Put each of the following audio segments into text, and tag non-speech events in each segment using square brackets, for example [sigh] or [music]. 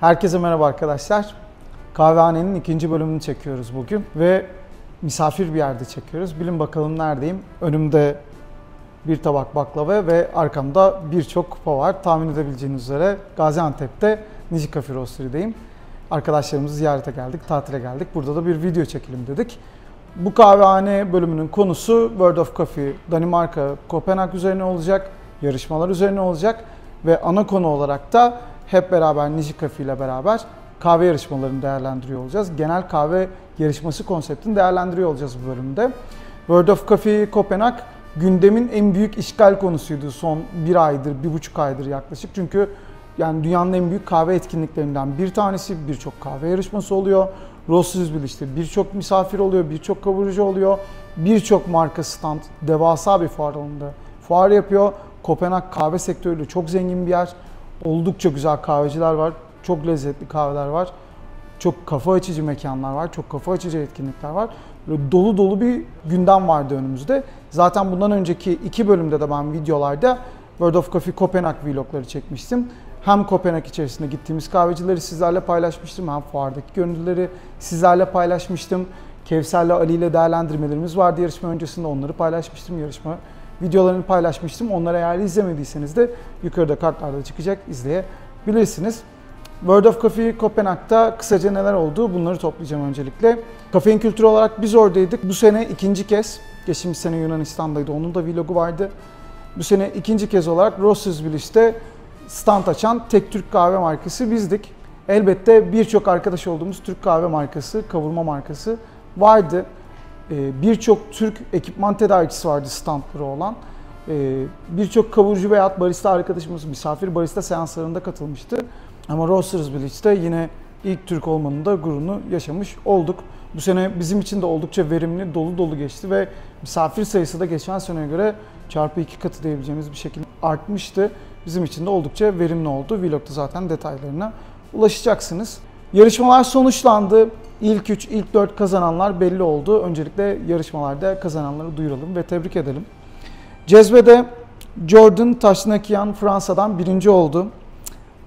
Herkese merhaba arkadaşlar. Kahvehanenin ikinci bölümünü çekiyoruz bugün ve misafir bir yerde çekiyoruz. Bilin bakalım neredeyim? Önümde bir tabak baklava ve arkamda birçok kupa var. Tahmin edebileceğiniz üzere Gaziantep'te Nici Cafe Roastery'deyim. Arkadaşlarımızı ziyarete geldik, tatile geldik. Burada da bir video çekelim dedik. Bu kahvehane bölümünün konusu World of Coffee, Danimarka, Kopenhag üzerine olacak, yarışmalar üzerine olacak ve ana konu olarak da hep beraber Nici Cafe ile beraber kahve yarışmalarını değerlendiriyor olacağız. Genel kahve yarışması konseptini değerlendiriyor olacağız bu bölümde. World of Coffee Kopenhag gündemin en büyük işgal konusuydu son bir aydır, bir buçuk aydır yaklaşık. Çünkü yani dünyanın en büyük kahve etkinliklerinden bir tanesi. Birçok kahve yarışması oluyor. Rossuz işte birçok misafir oluyor, birçok kavurucu oluyor. Birçok marka stand, devasa bir fuar alanında fuar yapıyor. Kopenhag kahve sektörüyle çok zengin bir yer. Oldukça güzel kahveciler var. Çok lezzetli kahveler var. Çok kafa açıcı mekanlar var. Çok kafa açıcı etkinlikler var. Böyle dolu dolu bir gündem vardı önümüzde. Zaten bundan önceki iki bölümde de ben videolarda World of Coffee Kopenhag vlogları çekmiştim. Hem Kopenhag içerisinde gittiğimiz kahvecileri sizlerle paylaşmıştım. Hem fuardaki görüntüleri sizlerle paylaşmıştım. Kevser'le Ali ile değerlendirmelerimiz vardı yarışma öncesinde. Onları paylaşmıştım. Yarışma videolarını paylaşmıştım. Onları eğer izlemediyseniz de yukarıda kartlarda çıkacak izleyebilirsiniz. World of Coffee Kopenhag'da kısaca neler oldu bunları toplayacağım öncelikle. Kafein kültürü olarak biz oradaydık. Bu sene ikinci kez, geçtiğimiz sene Yunanistan'daydı onun da vlogu vardı. Bu sene ikinci kez olarak Ross's Village'de stand açan tek Türk kahve markası bizdik. Elbette birçok arkadaş olduğumuz Türk kahve markası, kavurma markası vardı. Ee, birçok Türk ekipman tedarikçisi vardı standları olan. Ee, birçok kavurucu veya barista arkadaşımız misafir barista seanslarında katılmıştı. Ama Roasters Village'de yine ilk Türk olmanın da gururunu yaşamış olduk. Bu sene bizim için de oldukça verimli, dolu dolu geçti ve misafir sayısı da geçen seneye göre çarpı iki katı diyebileceğimiz bir şekilde artmıştı. Bizim için de oldukça verimli oldu. Vlog'da zaten detaylarına ulaşacaksınız. Yarışmalar sonuçlandı. İlk 3, ilk 4 kazananlar belli oldu. Öncelikle yarışmalarda kazananları duyuralım ve tebrik edelim. Cezve'de Jordan Taşnakiyan Fransa'dan birinci oldu.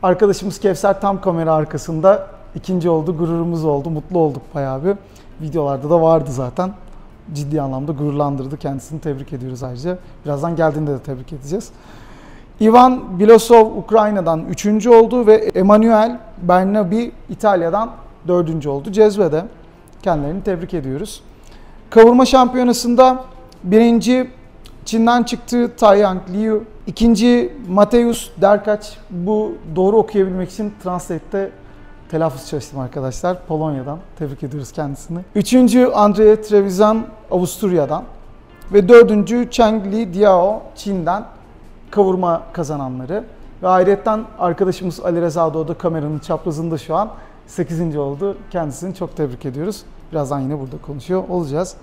Arkadaşımız Kevser tam kamera arkasında ikinci oldu. Gururumuz oldu. Mutlu olduk bayağı bir. Videolarda da vardı zaten. Ciddi anlamda gururlandırdı. Kendisini tebrik ediyoruz ayrıca. Birazdan geldiğinde de tebrik edeceğiz. Ivan Bilosov Ukrayna'dan üçüncü oldu ve Emanuel Bernabi İtalya'dan dördüncü oldu. Cezve'de kendilerini tebrik ediyoruz. Kavurma şampiyonasında birinci Çin'den çıktı Taiyang Liu. İkinci Mateus Derkaç. Bu doğru okuyabilmek için Translate'te telaffuz çalıştım arkadaşlar. Polonya'dan. Tebrik ediyoruz kendisini. Üçüncü Andrea Trevisan Avusturya'dan. Ve dördüncü Cheng Li Diao Çin'den kavurma kazananları. Ve ayrıyetten arkadaşımız Ali Reza Doğu da kameranın çaprazında şu an 8. oldu. Kendisini çok tebrik ediyoruz. Birazdan yine burada konuşuyor olacağız.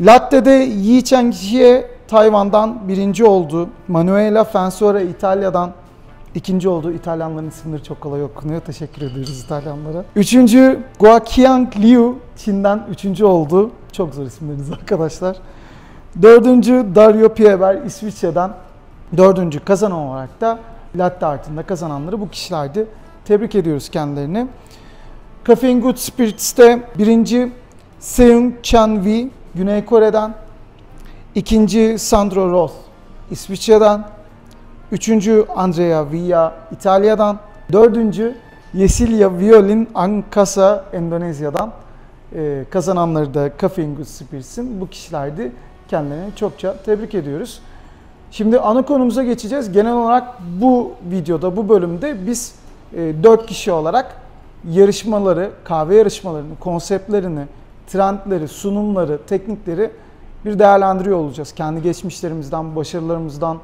Latte'de Yi Chengxie Tayvan'dan birinci oldu. Manuela Fensora İtalya'dan ikinci oldu. İtalyanların isimleri çok kolay okunuyor. Teşekkür ediyoruz İtalyanlara. Üçüncü Guaqiang Liu Çin'den üçüncü oldu. Çok zor isimleriniz [laughs] arkadaşlar. Dördüncü Dario Pieber İsviçre'den dördüncü kazanan olarak da Latte Art'ında kazananları bu kişilerdi. Tebrik ediyoruz kendilerini. Cafe Good Spirits'te birinci Seung Chan Wi Güney Kore'den, ikinci Sandro Roth İsviçre'den, üçüncü Andrea Villa İtalya'dan, dördüncü Yesilia Violin Ankasa Endonezya'dan ee, kazananları da Cafe Good Spirits'in bu kişilerdi. Kendilerini çokça tebrik ediyoruz. Şimdi ana konumuza geçeceğiz. Genel olarak bu videoda, bu bölümde biz e, 4 kişi olarak yarışmaları, kahve yarışmalarını, konseptlerini, trendleri, sunumları, teknikleri bir değerlendiriyor olacağız. Kendi geçmişlerimizden, başarılarımızdan,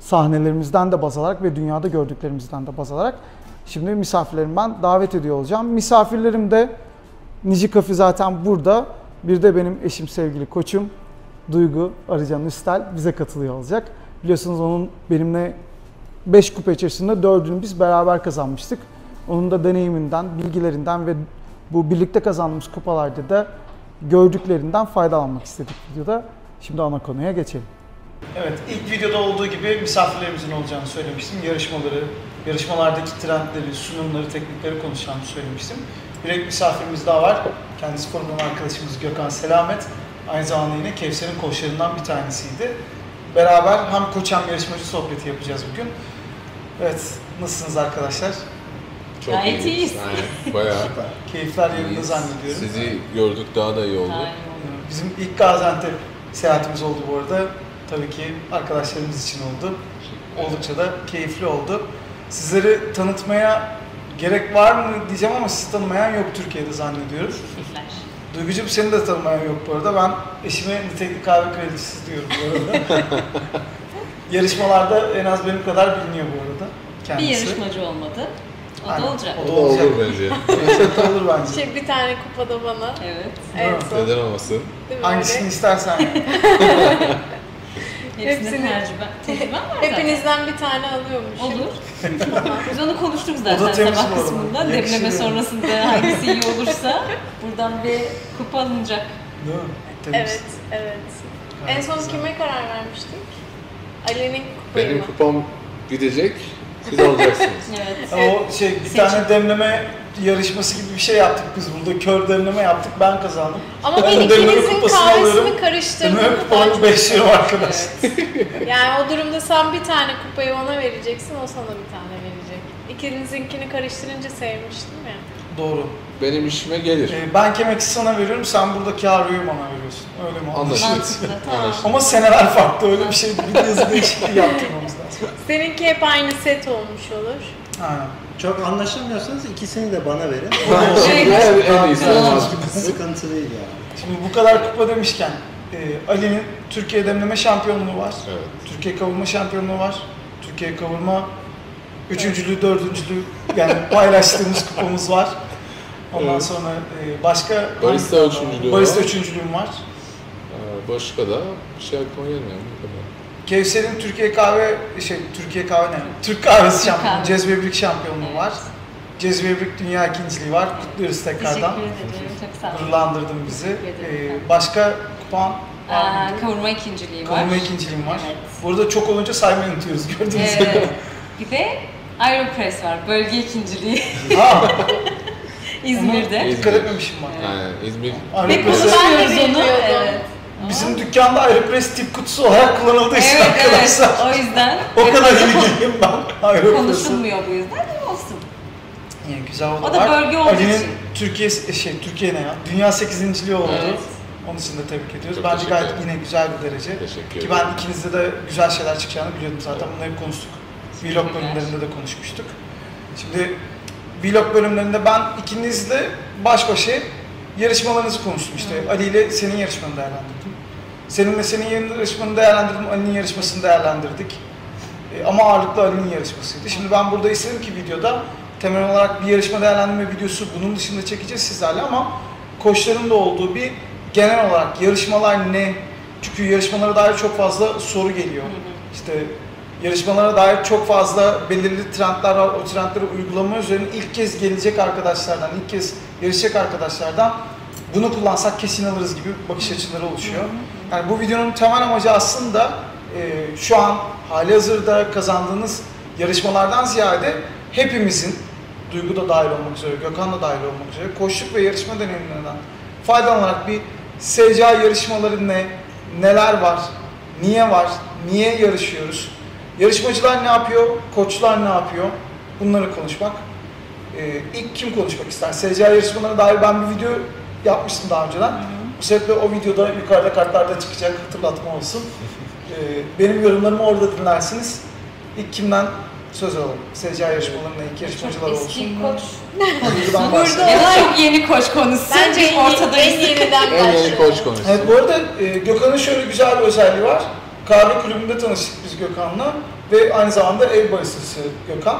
sahnelerimizden de baz alarak ve dünyada gördüklerimizden de baz alarak. Şimdi misafirlerimi ben davet ediyor olacağım. Misafirlerim de Nici Kafi zaten burada. Bir de benim eşim sevgili koçum Duygu Arıcan Üstel bize katılıyor olacak. Biliyorsunuz onun benimle 5 kupa içerisinde 4'ünü biz beraber kazanmıştık. Onun da deneyiminden, bilgilerinden ve bu birlikte kazandığımız kupalarda da gördüklerinden faydalanmak istedik videoda. Şimdi ana konuya geçelim. Evet, ilk videoda olduğu gibi misafirlerimizin olacağını söylemiştim. Yarışmaları yarışmalardaki trendleri, sunumları, teknikleri konuşacağımı söylemiştim. Bir ek misafirimiz daha var. Kendisi program arkadaşımız Gökhan Selamet. Aynı zamanda yine Kevser'in koçlarından bir tanesiydi. Beraber hem koç hem yarışmacı sohbeti yapacağız bugün. Evet, nasılsınız arkadaşlar? Çok Gayet iyiyiz. Aynen, bayağı Keyifler yerinde iyiyiz. zannediyorum. Sizi gördük daha da iyi oldu. Aynen. Bizim ilk Gaziantep seyahatimiz oldu bu arada. Tabii ki arkadaşlarımız için oldu. Oldukça da keyifli oldu. Sizleri tanıtmaya gerek var mı diyeceğim ama sizi tanımayan yok Türkiye'de zannediyorum. Duygucuğum seni de tanımayan yok bu arada. Ben eşime nitelikli kahve kredisiz diyorum bu arada. [laughs] Yarışmalarda en az benim kadar biliniyor bu arada Bir kendisi. yarışmacı olmadı. O Aynen. da olacak. O O da olacak. olur bence. [laughs] Evet, olur bence. Şey, bir tane kupada bana. Evet. Evet. Neden olmasın? Hangisini öyle? istersen. [laughs] yani. Hepsinde Hepsini- tecrübe, [laughs] tecrüben var zaten. Hepinizden bir tane alıyormuşum. Olur. [laughs] Biz onu konuştuk zaten sabah kısmında. Yani. sonrasında hangisi iyi olursa buradan bir kupa alınacak. Değil mi? Temiz. Evet, evet. Gayet En son güzel. kime karar vermiştik? Ali'nin kupayı Benim mı? kupam gidecek, siz alacaksınız. [laughs] Evet. O şey bir Seçim. tane demleme yarışması gibi bir şey yaptık biz burada. Kör demleme yaptık. Ben kazandım. Ama Ben ikinizin kahvesini karıştırdım. daha kupamı arkadaş. Evet. Yani o durumda sen bir tane kupayı ona vereceksin, o sana bir tane verecek. İkinizinkini karıştırınca sevmiştim ya. Doğru. Benim işime gelir. Ee, ben kemeksi sana veriyorum, sen buradaki Harbi'yi bana veriyorsun. Öyle mi? Anlaşıldı. Tamam. Anlaşıldı. Ama seneler farklı. Öyle bir şey, bir yazı değişikliği yaptırmamız lazım. Seninki hep aynı set olmuş olur. Aynen. Çok anlaşamıyorsanız ikisini de bana verin. [laughs] Şey, en, iyisi olmaz. Sıkıntı değil yani. Şimdi bu kadar kupa demişken, e, Ali'nin Türkiye demleme şampiyonluğu var. Evet. Türkiye kavurma şampiyonluğu var. Türkiye kavurma üçüncülüğü, dördüncülüğü yani paylaştığımız kupamız var. Ondan Evet. sonra e, başka Barista üçüncülüğü Barista var. üçüncülüğüm var. Ee, Başka da bir şey aklıma gelmiyor. Kevser'in Türkiye kahve şey Türkiye kahve ne? Türk kahvesi Türk şampiyonu, Brick şampiyonluğu Evet. var. Cezve Brick dünya ikinciliği var. Kutluyoruz Teşekkür tekrardan. ederim. Çok sağ olun. Gururlandırdın bizi. Teşekkür. Ee, başka kupan Aa, kavurma ikinciliği var. Kavurma ikinciliğim var. Evet. Burada çok olunca saymayı unutuyoruz gördüğünüz gibi. Evet. bir de Aeropress var. Bölge ikinciliği Ha, [laughs] İzmir'de. İzmir. dikkat etmemişim bak. Aynen İzmir. Ve konuşmuyoruz Ben de onu. Evet. Bizim dükkanda Aeropress tip kutusu olarak kullanıldıysa Evet evet. arkadaşlar. O yüzden O kadar ilgiliyim ben Aeropress'e. konuşulmuyor bu yüzden de olsun. Yani güzel o da, O da var. bölge olduğu Ali'nin için. Türkiye şey Türkiye ne ya? Dünya 8.liği oldu. Evet. Onun için de tebrik ediyoruz. Çok Bence gayet yine güzel bir derece. Teşekkür Ki ben ikinizde de güzel şeyler çıkacağını biliyordum zaten. Bunları hep konuştuk. Vlog bölümlerinde de konuşmuştuk. Şimdi vlog bölümlerinde ben ikinizle baş başa yarışmalarınızı konuştum. İşte Ali ile senin yarışmanı değerlendirdim. Seninle senin yarışmanı değerlendirdim, Ali'nin yarışmasını değerlendirdik. E, ama ağırlıklı Ali'nin yarışmasıydı. Şimdi ben burada istedim ki videoda temel olarak bir yarışma değerlendirme videosu bunun dışında çekeceğiz sizlerle ama koçların da olduğu bir genel olarak yarışmalar ne? Çünkü yarışmalara dair çok fazla soru geliyor. İşte yarışmalara dair çok fazla belirli trendler var. O trendleri uygulama üzerine ilk kez gelecek arkadaşlardan, ilk kez yarışacak arkadaşlardan bunu kullansak kesin alırız gibi bakış açıları oluşuyor. Yani bu videonun temel amacı aslında e, şu an hali hazırda kazandığınız yarışmalardan ziyade hepimizin, Duygu da dahil olmak üzere, Gökhan da dahil olmak üzere, koşluk ve yarışma deneyimlerinden faydalanarak bir SCA yarışmaları ne, neler var, niye var, niye yarışıyoruz, yarışmacılar ne yapıyor, koçlar ne yapıyor, bunları konuşmak. Ee, ilk kim konuşmak ister? SCA yarışmalarına dair ben bir video yapmıştım daha önceden. Bu sebeple o videoda yukarıda kartlarda çıkacak hatırlatma olsun. [laughs] Ee, benim yorumlarımı orada dinlersiniz. İlk kimden söz alalım? SCA yarışmalarına ilk yarışmacılar olsun. eski koç Duygudan Burada- başlayalım. çok yeni koç konuşsun. Bence Biz en, en ortadayız. yeniden [laughs] En yeni başlayalım. koç konuşsun. Evet bu arada e, Gökhan'ın şöyle güzel bir özelliği var. Kahve kulübünde tanıştık biz Gökhan'la ve aynı zamanda ev baristası Gökhan.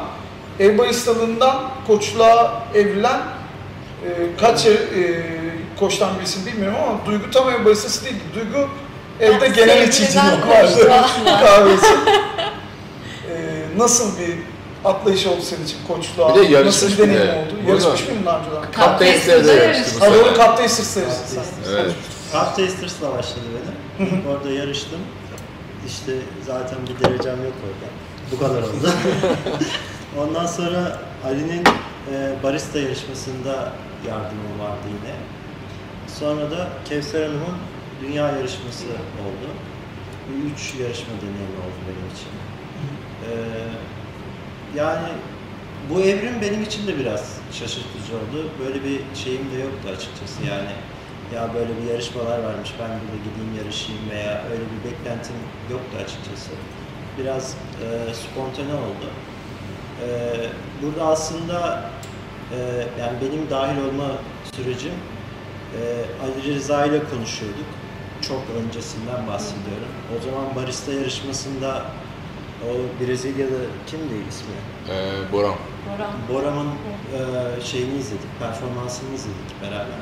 Ev baristalığından koçluğa evrilen e, kaç e, koçtan birisini bilmiyorum ama Duygu tam ev baristası değil. Duygu evde genel sevgiliden içicilik vardı kahvesi. E, nasıl bir atlayış oldu senin için koçluğa? Bir de yarışmış nasıl bir bir de. deneyim oldu? Yarışmış mıydın daha önceden? Cup Taste'de de yarıştı bu Ha doğru. Cup Tasters serisi. Evet. Half Tasters'la başladı benim. Orada yarıştım. İşte zaten bir derecem yok orada. Bu kadar oldu. [laughs] Ondan sonra Ali'nin e, barista yarışmasında yardımım vardı yine. Sonra da Kevser Hanım'ın dünya yarışması oldu. Bu üç yarışma deneyimi oldu benim için. Ee, yani bu evrim benim için de biraz şaşırtıcı oldu. Böyle bir şeyim de yoktu açıkçası yani. Ya böyle bir yarışmalar varmış, ben burada gideyim yarışayım veya öyle bir beklentim yoktu açıkçası. Biraz e, spontane oldu. E, burada aslında e, yani benim dahil olma sürecim Ali Rıza ile konuşuyorduk. Çok öncesinden bahsediyorum. O zaman barista yarışmasında o Brezilya'da kimdi ismi? Ee, Boran. Boran. Boram'ın e, şeyini izledik, performansını izledik beraber.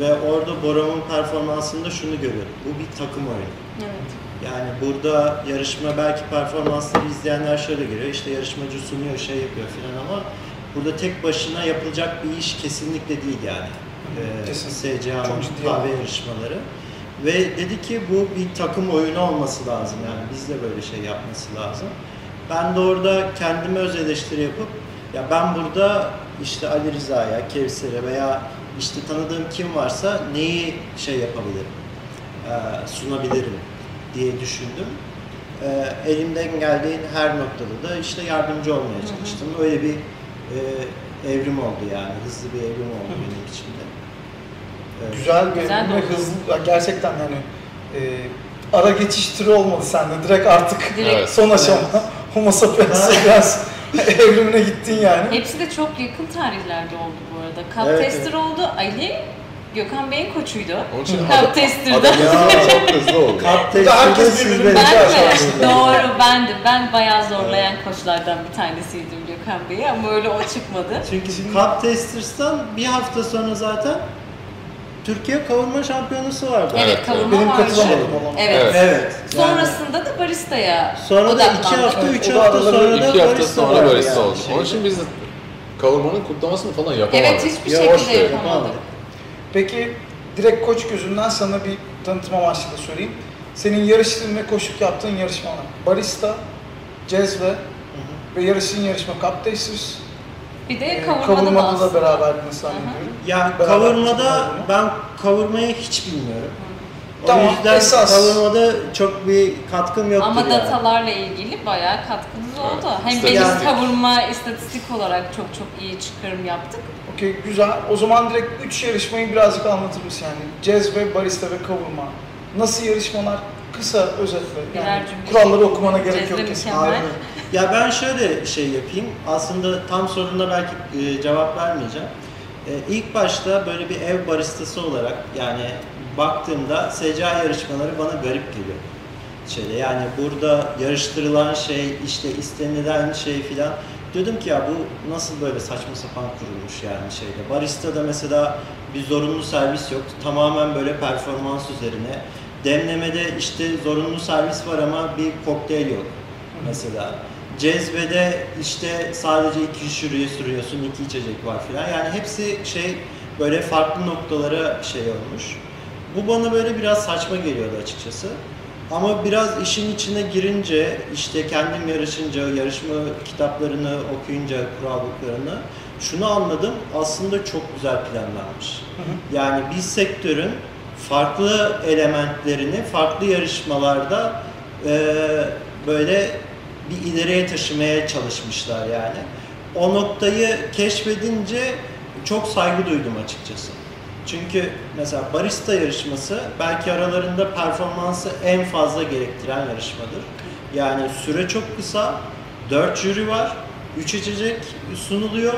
Ve orada Boram'ın performansında şunu görüyorduk. Bu bir takım oyunu. Evet. Yani burada yarışma belki performansları izleyenler şöyle görüyor. İşte yarışmacı sunuyor, şey yapıyor filan ama burada tek başına yapılacak bir iş kesinlikle değil yani. Kesinlikle. SCA'nın kahve yani. yarışmaları. Ve dedi ki bu bir takım oyunu olması lazım yani biz de böyle şey yapması lazım. Ben de orada kendime öz eleştiri yapıp ya ben burada işte Ali Rıza'ya, Kevser'e veya işte tanıdığım kim varsa neyi şey yapabilirim, e, sunabilirim diye düşündüm. E, elimden geldiğin her noktada da işte yardımcı olmaya çalıştım. Öyle bir e, evrim oldu yani, hızlı bir evrim oldu benim için de. Evet. Güzel bir Güzel ve hızlı. Gerçekten yani e, ara geçiş türü olmadı sende. Direkt artık Direkt. Evet. [laughs] son aşama. [laughs] Homo sapiens'e biraz [laughs] evrimine gittin yani. Hepsi de çok yakın tarihlerde oldu bu arada. Cup Evet, Tester oldu. Ali Gökhan Bey'in koçuydu. Onun için Cup Tester'da. adamın çok hızlı oldu. Kap Burada herkes birbirini Ben mi? Doğru bendim. Ben bayağı zorlayan koçlardan bir tanesiydim Gökhan Bey'i ama öyle o çıkmadı. Çünkü Cup Testers'tan bir hafta sonra zaten Türkiye kavurma şampiyonası vardı. Evet, Evet, kavurma Benim katılamadım. Evet. Evet. Evet. yani Sonrasında da baristaya sonra da iki hafta, Evet, üç da hafta sonra da İki hafta barista sonra barista yani oldu. şeyde. Onun için biz de kavurmanın kutlamasını falan yapamadık. Evet hiçbir Ya şekilde yapamadık. Peki direkt koç gözünden sana bir tanıtım amaçlı da sorayım. Senin yarıştığın ve koşuk yaptığın yarışmalar. Barista, cezve ve yarıştığın yarışma Cup Tasters. Bir de Ee, kavurmada, da da beraber zannediyorum. Ya Beraber kavurmada ben kavurmayı hiç bilmiyorum. O Tamam, yüzden esas. kavurmada çok bir katkım yoktur Ama yani. datalarla ilgili bayağı katkınız Evet. oldu. Hem İstatistik. benim kavurma istatistik olarak çok çok iyi çıkarım yaptık. Okey güzel. O zaman direkt üç yarışmayı birazcık anlatır mısın yani? Cezve, barista ve kavurma. Nasıl yarışmalar? Kısa özetle. Yani Birer cümle kuralları okumana gerek yok Cezve kesin. mükemmel. Aynen. Ya ben şöyle şey yapayım. Aslında tam soruna belki e, cevap vermeyeceğim. E, ilk başta böyle bir ev baristası olarak yani baktığımda SCA yarışmaları bana garip geliyor. Şeyde yani burada yarıştırılan şey işte istenilen şey filan diyordum ki ya bu nasıl böyle saçma sapan kurulmuş yani şeyde. Barista da mesela bir zorunlu servis yok. Tamamen böyle performans üzerine. Demlemede işte zorunlu servis var ama bir kokteyl yok mesela. Cezvede işte sadece iki şuraya sürüyorsun, iki içecek var filan. Yani hepsi şey böyle farklı noktalara şey olmuş. Bu bana böyle biraz saçma geliyordu açıkçası. Ama biraz işin içine girince, işte kendim yarışınca, yarışma kitaplarını okuyunca, kural booklarını şunu anladım. Aslında çok güzel planlanmış. Yani bir sektörün farklı elementlerini farklı yarışmalarda eee, böyle bir ileriye taşımaya çalışmışlar yani. O noktayı keşfedince çok saygı duydum açıkçası. Çünkü mesela barista yarışması belki aralarında performansı en fazla gerektiren yarışmadır. Yani süre çok kısa, 4 jüri var, 3 içecek sunuluyor.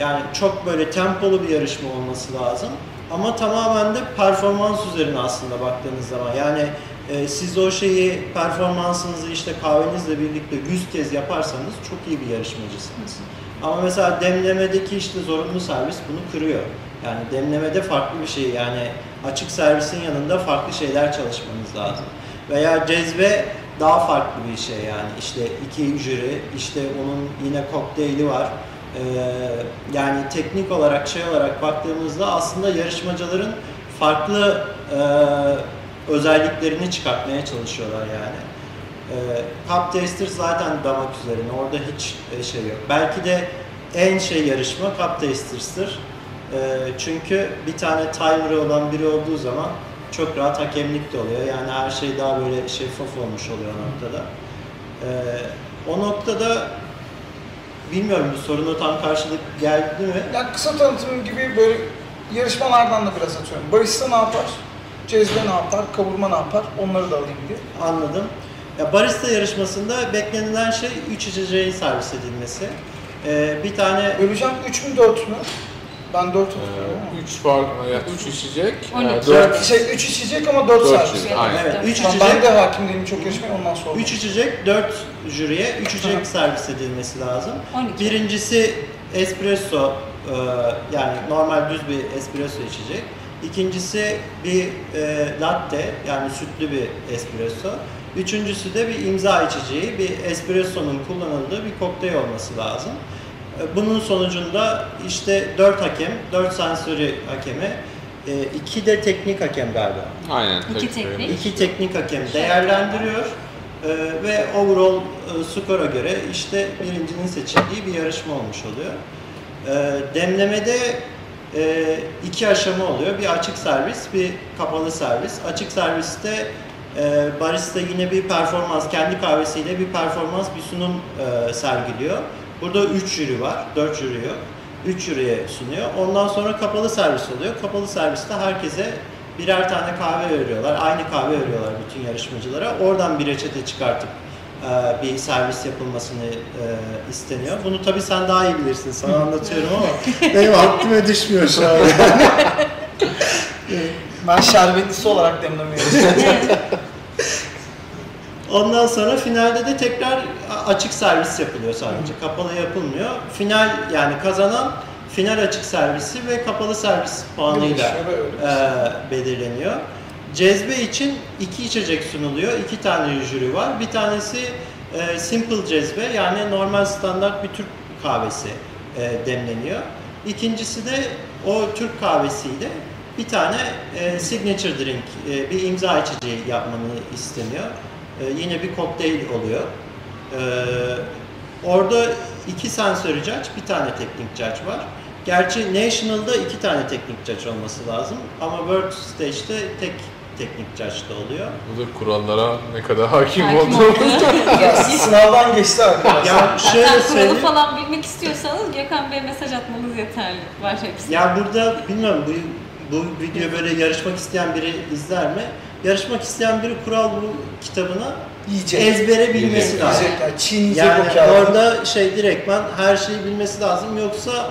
Yani çok böyle tempolu bir yarışma olması lazım. Ama tamamen de performans üzerine aslında baktığınız zaman. Yani e, siz o şeyi, performansınızı işte kahvenizle birlikte 100 kez yaparsanız çok iyi bir yarışmacısınız. Ama mesela demlemedeki işte zorunlu servis bunu kırıyor. Yani demlemede farklı bir şey yani açık servisin yanında farklı şeyler çalışmanız lazım. Veya cezve daha farklı bir şey yani işte iki jüri işte onun yine kokteyli var. Ee, yani teknik olarak şey olarak baktığımızda aslında yarışmacıların farklı e, özelliklerini çıkartmaya çalışıyorlar yani. E, Cup Taster zaten damak üzerine. Orada hiç e, şey yok. Belki de en şey yarışma Cup Tasters'tır. E, çünkü bir tane timer'ı olan biri olduğu zaman çok rahat hakemlik de oluyor. Yani her şey daha böyle şeffaf olmuş oluyor o noktada. E, o noktada bilmiyorum bu soruna tam karşılık geldi mi? Ya kısa tanıtım gibi böyle yarışmalardan da biraz atıyorum. Barista ne yapar? Cezve ne yapar? Kavurma ne yapar? Onları da alayım diye. Anladım. Ya barista yarışmasında beklenilen şey 3 içeceğin servis edilmesi. Ee, bir tane Böleceğim 3 mü 4 mü? Ben 4 hatırlıyorum ama. 3 fark, yani 3 içecek, On iki. 4 Şey 3 içecek ama 4 Dört servis. Aynen. evet 3 Tamam, içecek ben de hakim değilim çok yarışmaya ondan sonra. 3 içecek 4 jüriye 3 içecek servis edilmesi lazım. 12. Birincisi espresso e, yani normal düz bir espresso içecek. İkincisi bir e, latte yani sütlü bir espresso. Üçüncüsü de bir imza içeceği, bir espresso'nun kullanıldığı bir kokteyl olması lazım. E, Bunun sonucunda işte 4 hakem, 4 sensörü hakeme, 2 de teknik hakem galiba. Aynen. İki tek- teknik. İki teknik hakem değerlendiriyor e, ve overall e, skora göre işte birincinin seçildiği bir yarışma olmuş oluyor. E, demlemede e, iki aşama oluyor. Bir açık servis, bir kapalı servis. Açık serviste e, barista yine bir performans, kendi kahvesiyle bir performans, bir sunum e, sergiliyor. Burada 3 jüri var, 4 jüri yok. 3 jüriye sunuyor. Ondan sonra kapalı servis oluyor. Kapalı serviste herkese birer tane kahve veriyorlar. Aynı kahve veriyorlar bütün yarışmacılara. Oradan bir reçete çıkartıp bir servis yapılmasını e, isteniyor. Bunu tabii sen daha iyi bilirsin. Sana anlatıyorum ama [laughs] benim aklıma düşmüyor şu an. [laughs] Ben şerbetlisi olarak demlemiyorum. [laughs] Ondan sonra finalde de tekrar açık servis yapılıyor sadece. Kapalı yapılmıyor. Final yani kazanan final açık servisi ve kapalı servis puanıyla e, belirleniyor. Cezve için iki içecek sunuluyor. İki tane jüri var. Bir tanesi e, simple cezve yani normal standart bir Türk kahvesi e, demleniyor. İkincisi de o Türk kahvesiyle bir tane e, signature drink, e, bir imza içeceği yapmanı isteniyor. E, yine bir kokteyl oluyor. E, orada iki sensör judge, bir tane teknik judge var. Gerçi National'da iki tane teknik judge olması lazım ama World Stage'de tek teknik judge da oluyor. Bu da kurallara ne kadar hakim, Hakim oldu. olduğunu. Ya, Sınavdan geçti arkadaşlar. Ya şöyle söyleyeyim. falan bilmek istiyorsanız Gökhan Bey'e mesaj atmanız yeterli. Var hepsi. Ya burada bilmiyorum bu bu video böyle yarışmak isteyen biri izler mi? Yarışmak isteyen biri kural bu kitabına Yiyecek. ezbere bilmesi Yiyecek, lazım. Yiyecek, yani çiğneyecek Yani o kağıdı. orada şey direktmen her şeyi bilmesi lazım yoksa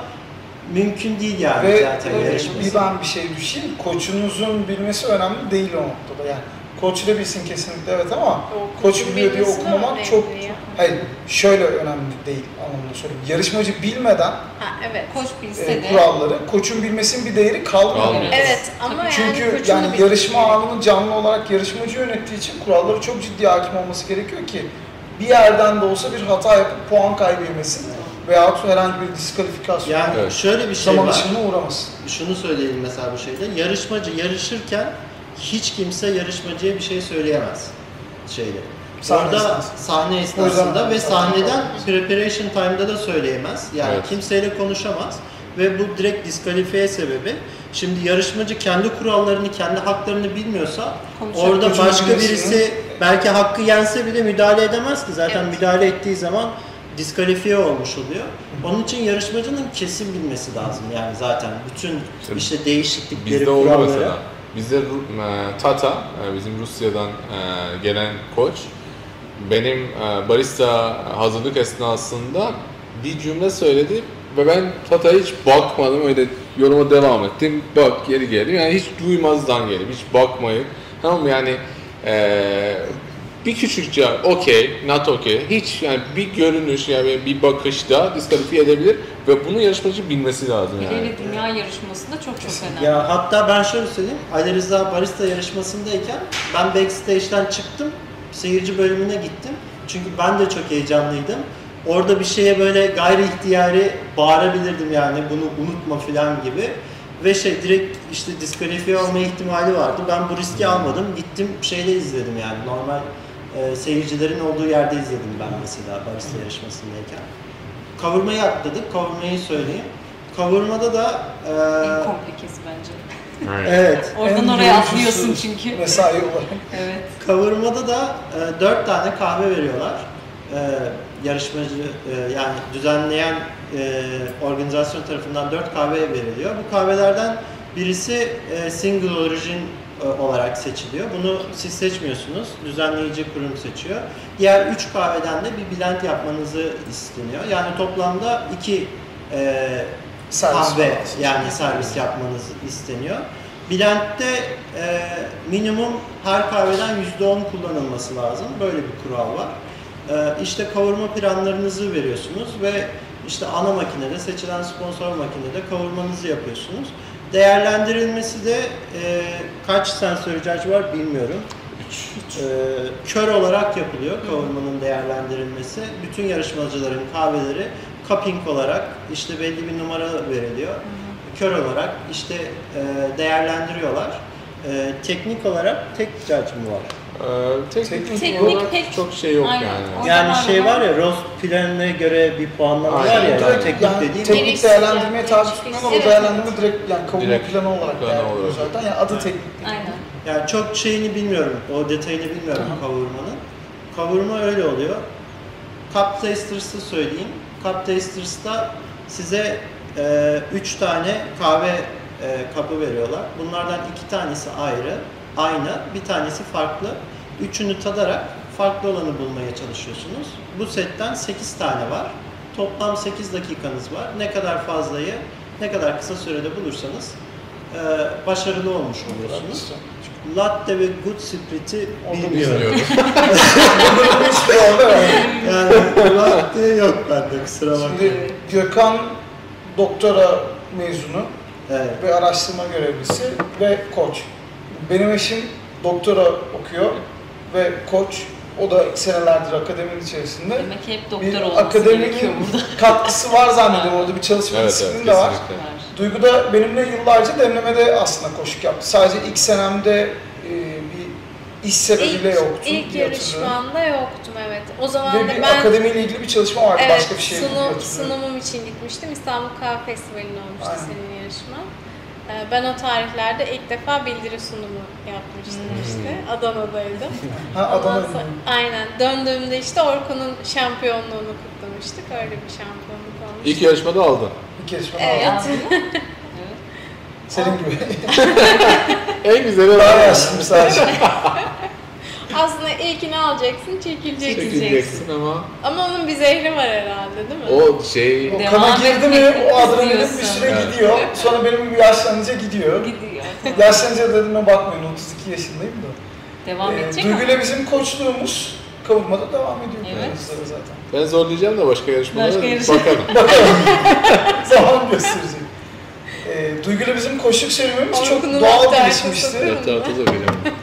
mümkün değil yani Ve zaten e, yarışması. bir ben bir şey düşeyim. Koçunuzun bilmesi önemli değil o noktada. Yani koç da bilsin kesinlikle evet ama O koç koçun biliyor diye okumamak çok ya. hayır şöyle önemli değil anlamında söyleyeyim. Yarışmacı bilmeden Ha evet. Koç bilse e, de. kuralları koçun bilmesinin bir değeri kalmıyor. Kalmıyor. Evet ama yani Çünkü yani bilmesi yarışma anını canlı olarak yarışmacı yönettiği için kuralları çok ciddi hakim olması gerekiyor ki bir yerden de olsa bir hata yapıp puan kaybetmesin veyahut herhangi bir diskalifikasyon Yani Evet. şöyle bir şey zaman var. uğramasın. Şunu söyleyelim mesela bu şeyde. Yarışmacı yarışırken hiç kimse yarışmacıya bir şey söyleyemez. Şeyde. Sahne Orada esnasında. sahne esnasında ve sahneden preparation time'da da söyleyemez. Yani Evet. kimseyle konuşamaz ve bu direkt diskalifiye sebebi. Şimdi yarışmacı kendi kurallarını, kendi haklarını bilmiyorsa Konuşamaz. orada Koçun başka birisi belki hakkı yense bile müdahale edemez ki. Zaten Evet. müdahale ettiği zaman diskalifiye olmuş oluyor. Onun için yarışmacının kesin bilmesi lazım yani zaten bütün İşte değişiklikleri, Bizde oldu kuralları. mesela. Bizde e, Tata, e, bizim Rusya'dan e, gelen koç, benim barista hazırlık esnasında bir cümle söyledi ve ben Tata'ya hiç bakmadım öyle yoruma devam ettim. Bak geri geldim yani hiç duymazdan gelip hiç bakmayıp tamam yani e, bir küçükçe okey, not okey, hiç yani bir görünüş yani bir bakışta diskalifiye edebilir ve bunu yarışmacı bilmesi lazım Bir yani. de dünya yarışmasında çok çok önemli. Ya hatta ben şöyle söyleyeyim. Ali Rıza barista yarışmasındayken ben backstage'den çıktım. Seyirci bölümüne gittim. Çünkü ben de çok heyecanlıydım. Orada bir şeye böyle gayri ihtiyari bağırabilirdim yani bunu unutma falan gibi. Ve şey direkt işte diskalifiye olma ihtimali vardı. Ben bu riski almadım. Gittim şeyde izledim yani normal e, seyircilerin olduğu yerde izledim ben mesela barista yarışmasındayken. Kavurmayı atladık, kavurmayı söyleyeyim. Kavurmada da e, En komplikesi bence. evet, Oradan En oraya atlıyorsun çünkü. Mesai olarak. [laughs] Evet. Kavurmada da e, 4 tane kahve veriyorlar. E, yarışmacı e, yani düzenleyen e, organizasyon tarafından 4 kahve veriliyor. Bu kahvelerden birisi e, single origin olarak seçiliyor. Bunu siz seçmiyorsunuz. Düzenleyici kurum seçiyor. Diğer 3 kahveden de bir blend yapmanızı isteniyor. Yani toplamda 2 e, Servis kahve yani servis yapmanız isteniyor. Blend'de e, minimum her kahveden %10 kullanılması lazım. Böyle bir kural var. E, işte kavurma planlarınızı veriyorsunuz ve işte ana makinede, seçilen sponsor makinede kavurmanızı yapıyorsunuz. Değerlendirilmesi de e, kaç sensör judge var bilmiyorum. E, kör olarak yapılıyor kavurmanın değerlendirilmesi. Bütün yarışmacıların kahveleri cupping olarak işte belli bir numara veriliyor. Kör olarak işte e, değerlendiriyorlar. E, teknik olarak tek judge mi var? Ee, teknik, Teknik olarak pek- çok şey yok Aynen. yani. Yani şey var ya roast planine göre bir puanlama var ya. aynen. Teknik yani dediğim teknik değerlendirmeye yani, tabi tutmuyor ama o değerlendirme direkt yani kavurma Direkt planı olarak değerlendiriyor zaten. Yani adı teknik. Aynen. Yani çok şeyini bilmiyorum, o detayını bilmiyorum Aha. kavurmanın. Kavurma öyle oluyor. Cup Tasters'ı söyleyeyim. Cup Tasters'ta size 3 tane kahve e, kapı veriyorlar. Bunlardan iki tanesi ayrı, aynı, bir tanesi farklı. Üçünü tadarak farklı olanı bulmaya çalışıyorsunuz. Bu setten 8 tane var. Toplam 8 dakikanız var. Ne kadar fazlayı ne kadar kısa sürede bulursanız e, başarılı olmuş oluyorsunuz. Latte ve Good Spirit'i bilmiyorum. İşte. [laughs] Yani latte yok bende kusura bakmayın. Şimdi Gökhan doktora mezunu Evet. ve araştırma görevlisi ve koç. Benim eşim doktora okuyor ve koç. O da senelerdir akademinin içerisinde. Demek ki hep doktor Bir olması akademinin gerekiyor burada. [laughs] katkısı var zannediyorum. Orada bir çalışma Evet evet disiplini de var. Duygu da benimle yıllarca demlemede aslında koşuk yaptı. Sadece ilk senemde e, bir iş sebebiyle İlk, yoktu. ilk yarışmamda yoktum evet. O zaman Ve da bir ben akademiyle ilgili bir çalışma vardı evet, başka bir şey sunum, sunumum için gitmiştim. İstanbul Kahve Festivali'ne olmuştu Aynen. senin yarışman. Ee, Ben o tarihlerde ilk defa bildiri sunumu yapmıştım Hmm. işte. Adana'daydım. Ha Ondan Adana sonra- aynen. Döndüğümde işte Orkun'un şampiyonluğunu kutlamıştık. Öyle bir şampiyonluk olmuştu. İlk yarışmada aldın. bir yarışma Evet. Evet. Senin gibi. [laughs] En güzeli var. yaşlıyım sadece. Aslında ilkini alacaksın, çekileceksin. Çekileceksin ama Ama onun bir zehri var herhalde değil mi? o şey O Devam kana girdi mi o adrenalin bir süre Evet. gidiyor. Sonra benim bir yaşlanınca gidiyor. Gidiyor. Yaşlanınca dediğime bakmayın 32 yaşındayım da. Devam Ee, edecek Duygu ama. ile bizim koçluğumuz kavurmada devam ediyor. Evet. zaten. ben zorlayacağım da başka yarışmalara Başka yarışma- bakalım. [laughs] [laughs] Zaman gösterecek. Ee, Duygu ile bizim koçluk serüvenimiz çok doğal gelişmişti. arkası. Dört tarafta da benim.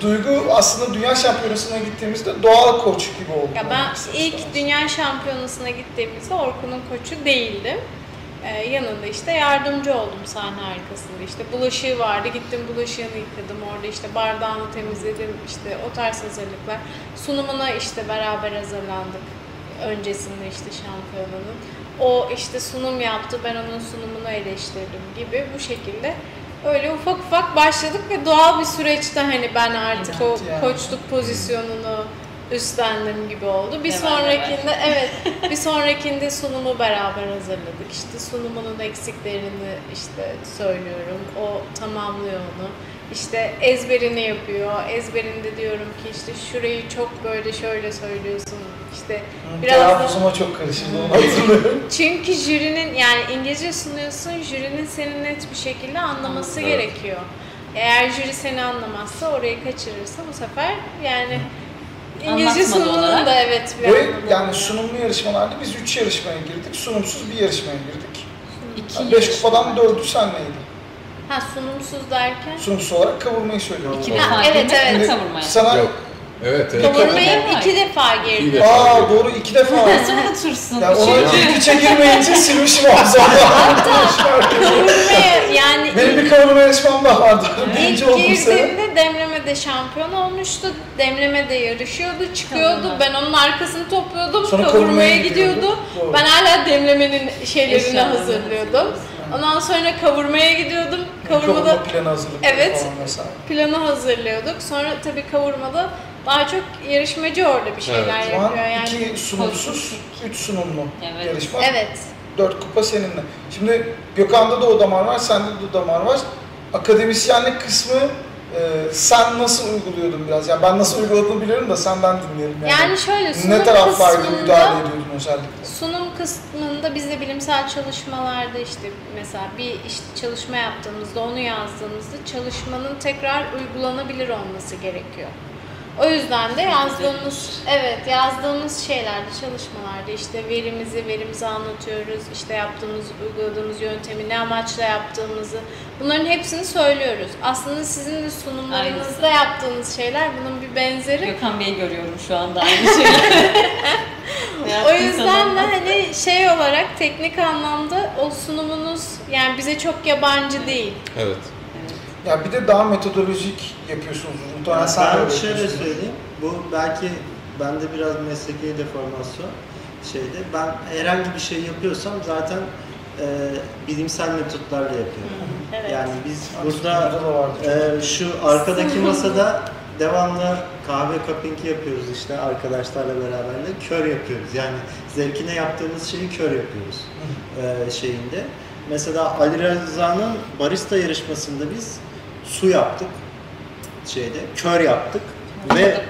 Duygu aslında dünya şampiyonasına gittiğimizde doğal koç gibi oldu. Ya ben İster ilk dünya şampiyonasına gittiğimizde Orkun'un koçu değildim. Ee, yanında işte yardımcı oldum sahne arkasında. İşte bulaşığı vardı. Gittim bulaşığını yıkadım. Orada işte bardağını temizledim. İşte o tarz hazırlıklar. Sunumuna işte beraber hazırlandık. Öncesinde işte şampiyonanın. O işte sunum yaptı. Ben onun sunumunu eleştirdim gibi bu şekilde. Öyle ufak ufak başladık ve doğal bir süreçte hani ben artık o Evet, yani. koçluk pozisyonunu üstlendim gibi oldu. Bir Hemen sonrakinde evet [laughs] bir sonrakinde sunumu beraber hazırladık. İşte sunumunun eksiklerini işte söylüyorum. O tamamlıyor onu. İşte ezberini yapıyor. Ezberinde diyorum ki işte şurayı çok böyle şöyle söylüyorsun. İşte biraz Telaffuzuma çok karışırdı onu hatırlıyorum. [laughs] çünkü jürinin yani İngilizce sunuyorsun, jürinin seni net bir şekilde anlaması Evet. gerekiyor. Eğer jüri seni anlamazsa, orayı kaçırırsa bu sefer yani İngilizce sunumunun da evet bir Ve yani sunumlu yarışmalarda biz 3 yarışmaya girdik. Sunumsuz bir yarışmaya girdik. İki 5 yarışma kupadan var. 4'ü senleydi. Ha sunumsuz derken? Sunumsuz olarak kavurmayı söylüyorum. İki defa evet, evet. kavurmaya? Sana Yok. Evet evet. Kavurmayı defa. iki defa girdim. Aa doğru iki defa. Nasıl unutursun? ya ona Üçüncü. ilk üçe girmeyince silmişim hafızamda. Kavurmayı [laughs] yani Benim bir kavurma yarışmam da vardı. ilk, Birinci oldun sen? girdiğimde demlemede şampiyon olmuştu. Demlemede yarışıyordu, çıkıyordu. Tamam. Ben onun arkasını topluyordum. Sonra kavurmaya kavurmaya gidiyordu. gidiyordu. Doğru. Ben hala demlemenin şeylerini hazırlıyordum. Ondan sonra kavurmaya gidiyordum. Kavurmada Kavurma planı hazırlıkları Evet. planı hazırlıyorduk. Sonra tabii kavurmada daha çok yarışmacı orada bir şeyler Evet. Şu an yapıyor yani. iki sunumsuz, üç sunumlu Evet. yarışma. Evet. Dört kupa seninle. Şimdi Gökhan'da da o damar var, sende de o damar var. Akademisyenlik kısmı e, sen nasıl uyguluyordun biraz? Yani ben nasıl uyguladığını biliyorum da senden dinleyelim. Yani, Yani şöyle sunum ne taraflarda kısmında- müdahale ediyordun özellikle? Sunum kısmında biz de bilimsel çalışmalarda işte mesela bir işte çalışma yaptığımızda onu yazdığımızda çalışmanın tekrar uygulanabilir olması gerekiyor. O yüzden de yazdığımız evet yazdığımız şeylerde çalışmalarda işte verimizi verimizi anlatıyoruz. işte yaptığımız uyguladığımız yöntemi ne amaçla yaptığımızı bunların hepsini söylüyoruz. Aslında sizin de sunumlarınızda Aynısı. yaptığınız şeyler bunun bir benzeri. Gökhan Bey'i görüyorum şu anda aynı şeyleri. [laughs] O yüzden de hani şey olarak teknik anlamda o sunumunuz yani bize çok yabancı değil. Evet. Ya bir de daha metodolojik yapıyorsunuz. Sen de Ben öyle şöyle yapıyorsun. söyleyeyim. Bu belki bende biraz mesleki deformasyon şeyde. Ben herhangi bir şey yapıyorsam zaten e, bilimsel metotlarla yapıyorum. Evet. Yani biz Burada e, şu arkadaki masada devamlı kahve cupping yapıyoruz işte arkadaşlarla beraber de kör yapıyoruz. Yani zevkine yaptığımız şeyi kör yapıyoruz e, şeyinde. Mesela Ali Rıza'nın barista yarışmasında biz su yaptık şeyde kör yaptık ve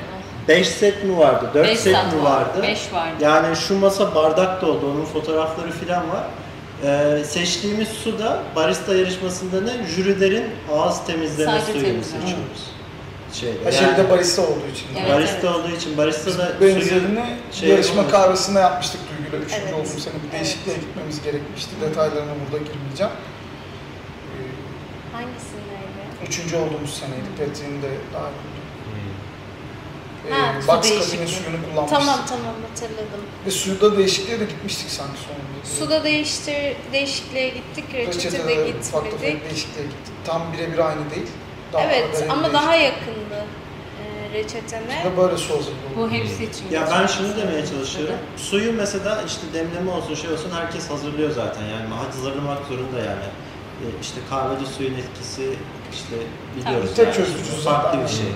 5 set mi vardı 4 Beş set saat mi var, vardı? beş vardı. Yani şu masa bardak doldu onun fotoğrafları falan var. Ee, seçtiğimiz su da barista yarışmasında ne? Jürilerin ağız temizleme Sadece suyunu temizleme. seçiyoruz. Şeyde. Ha, Yani şeyde barista olduğu için. Evet, barista evet. olduğu için barista da Benzerini şey yarışma yapamaz. kahvesinde yapmıştık Duygu'yla. Üçüncü Evet. olduğum sene bir değişikliğe gitmemiz gerekmişti. Detaylarına burada girmeyeceğim. Ee, Hangisindeydi? Üçüncü olduğumuz seneydi. Petri'nin de dahil oldu. Ha, Ee, su Box değişikliği. kabini suyunu kullanmıştık. Tamam tamam hatırladım. Ve suyda değişikliğe de gitmiştik sanki sonunda. Suda değiştir değişikliğe gittik, reçetede Reçetede ufak tefek gitmedik. değişikliğe gittik. Tam birebir aynı değil. Evet haberin ama değişik. daha yakındı e, reçeteme. Ve böyle su hazırlıyor. Bu hepsi için. Ya ben şunu demeye çalışıyorum. Suyu mesela işte demleme olsun şey olsun herkes hazırlıyor zaten yani hazırlamak zorunda yani. E, İşte kahveli suyun etkisi işte biliyoruz Tek yani. çözücü farklı bir şey.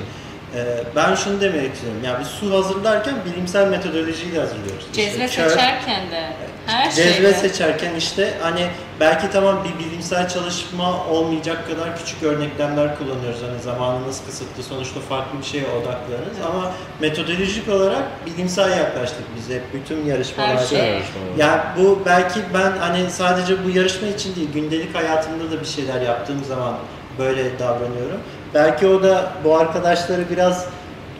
E, ben şunu demek istiyorum. Yani biz su hazırlarken bilimsel metodolojiyle hazırlıyoruz. İşte Cezve kör- seçerken de her Cezve şeyde. seçerken işte hani belki tamam bir bilimsel çalışma olmayacak kadar küçük örneklemler kullanıyoruz. Hani zamanımız kısıtlı sonuçta farklı bir şeye odaklanırız ama metodolojik olarak bilimsel yaklaştık biz hep bütün yarışmalarda. Her şey. Ya bu belki ben hani sadece bu yarışma için değil gündelik hayatımda da bir şeyler yaptığım zaman böyle davranıyorum. Belki o da bu arkadaşları biraz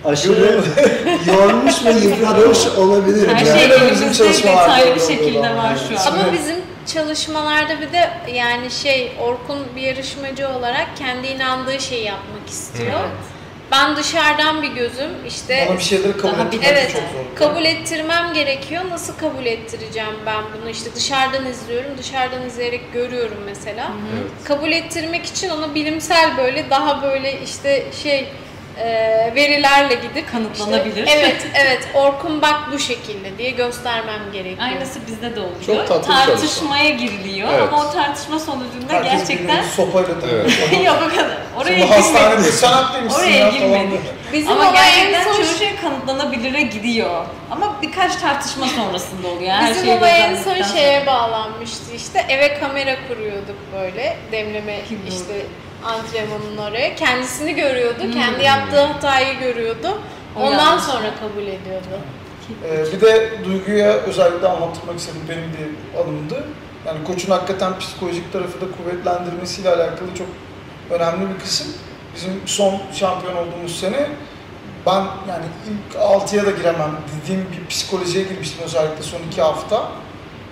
aşırı [laughs] yormuş ve yıpratmış olabilir. Her şey Yani bizim elimizde detaylı bir şekilde var şu an. Ama bizim çalışmalarda bir de yani şey Orkun bir yarışmacı olarak kendi inandığı şeyi yapmak istiyor. Evet. Ben dışarıdan bir gözüm işte Bana bir şeyleri kabul Daha bir- Evet, çok zor. kabul ettirmem gerekiyor. Nasıl kabul ettireceğim ben bunu? İşte dışarıdan izliyorum, dışarıdan izleyerek görüyorum mesela. Evet. Kabul ettirmek için ona bilimsel böyle daha böyle işte şey e, verilerle gidip Kanıtlanabilir. işte, evet, evet. Orkun bak bu şekilde diye göstermem gerekiyor. Aynısı bizde de oluyor. Çok tatlı Tartışmaya giriliyor Evet. ama o tartışma sonucunda Herkes gerçekten sopayla Evet. [laughs] yok o kadar. Oraya Şimdi sen haklıymışsın Oraya ya girmedik. Bizim ama gerçekten son çoğu şey kanıtlanabilire gidiyor. Ama birkaç tartışma sonrasında oluyor. Her Bizim şeyi olay en son şeye sonra. bağlanmıştı işte eve kamera kuruyorduk böyle demleme Kim bu? Antrenmanın oraya kendisini görüyordu Hmm. kendi yaptığı hatayı görüyordu ondan sonra kabul ediyordu. Ee, bir de Duygu'ya özellikle anlatmak istediğim benim bir anımdı. Yani koçun hakikaten psikolojik tarafı da kuvvetlendirmesiyle alakalı çok önemli bir kısım. Bizim son şampiyon olduğumuz sene ben yani ilk 6'ya da giremem dediğim bir psikolojiye girmiştim özellikle son iki hafta.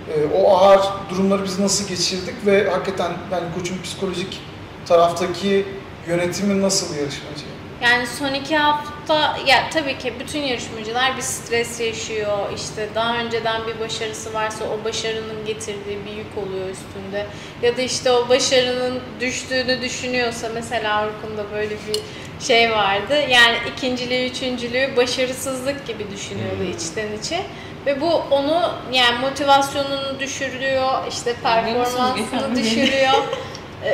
Ee, o ağır durumları biz nasıl geçirdik ve hakikaten yani koçun psikolojik taraftaki yönetimi nasıl yarışmacı? Yani son iki hafta ya tabii ki bütün yarışmacılar bir stres yaşıyor. İşte daha önceden bir başarısı varsa o başarının getirdiği bir yük oluyor üstünde. Ya da işte o başarının düştüğünü düşünüyorsa mesela Orkun'da böyle bir şey vardı. Yani ikinciliği, üçüncülüğü başarısızlık gibi düşünüyordu içten içe. Ve bu onu yani motivasyonunu düşürüyor, işte performansını [laughs] düşürüyor.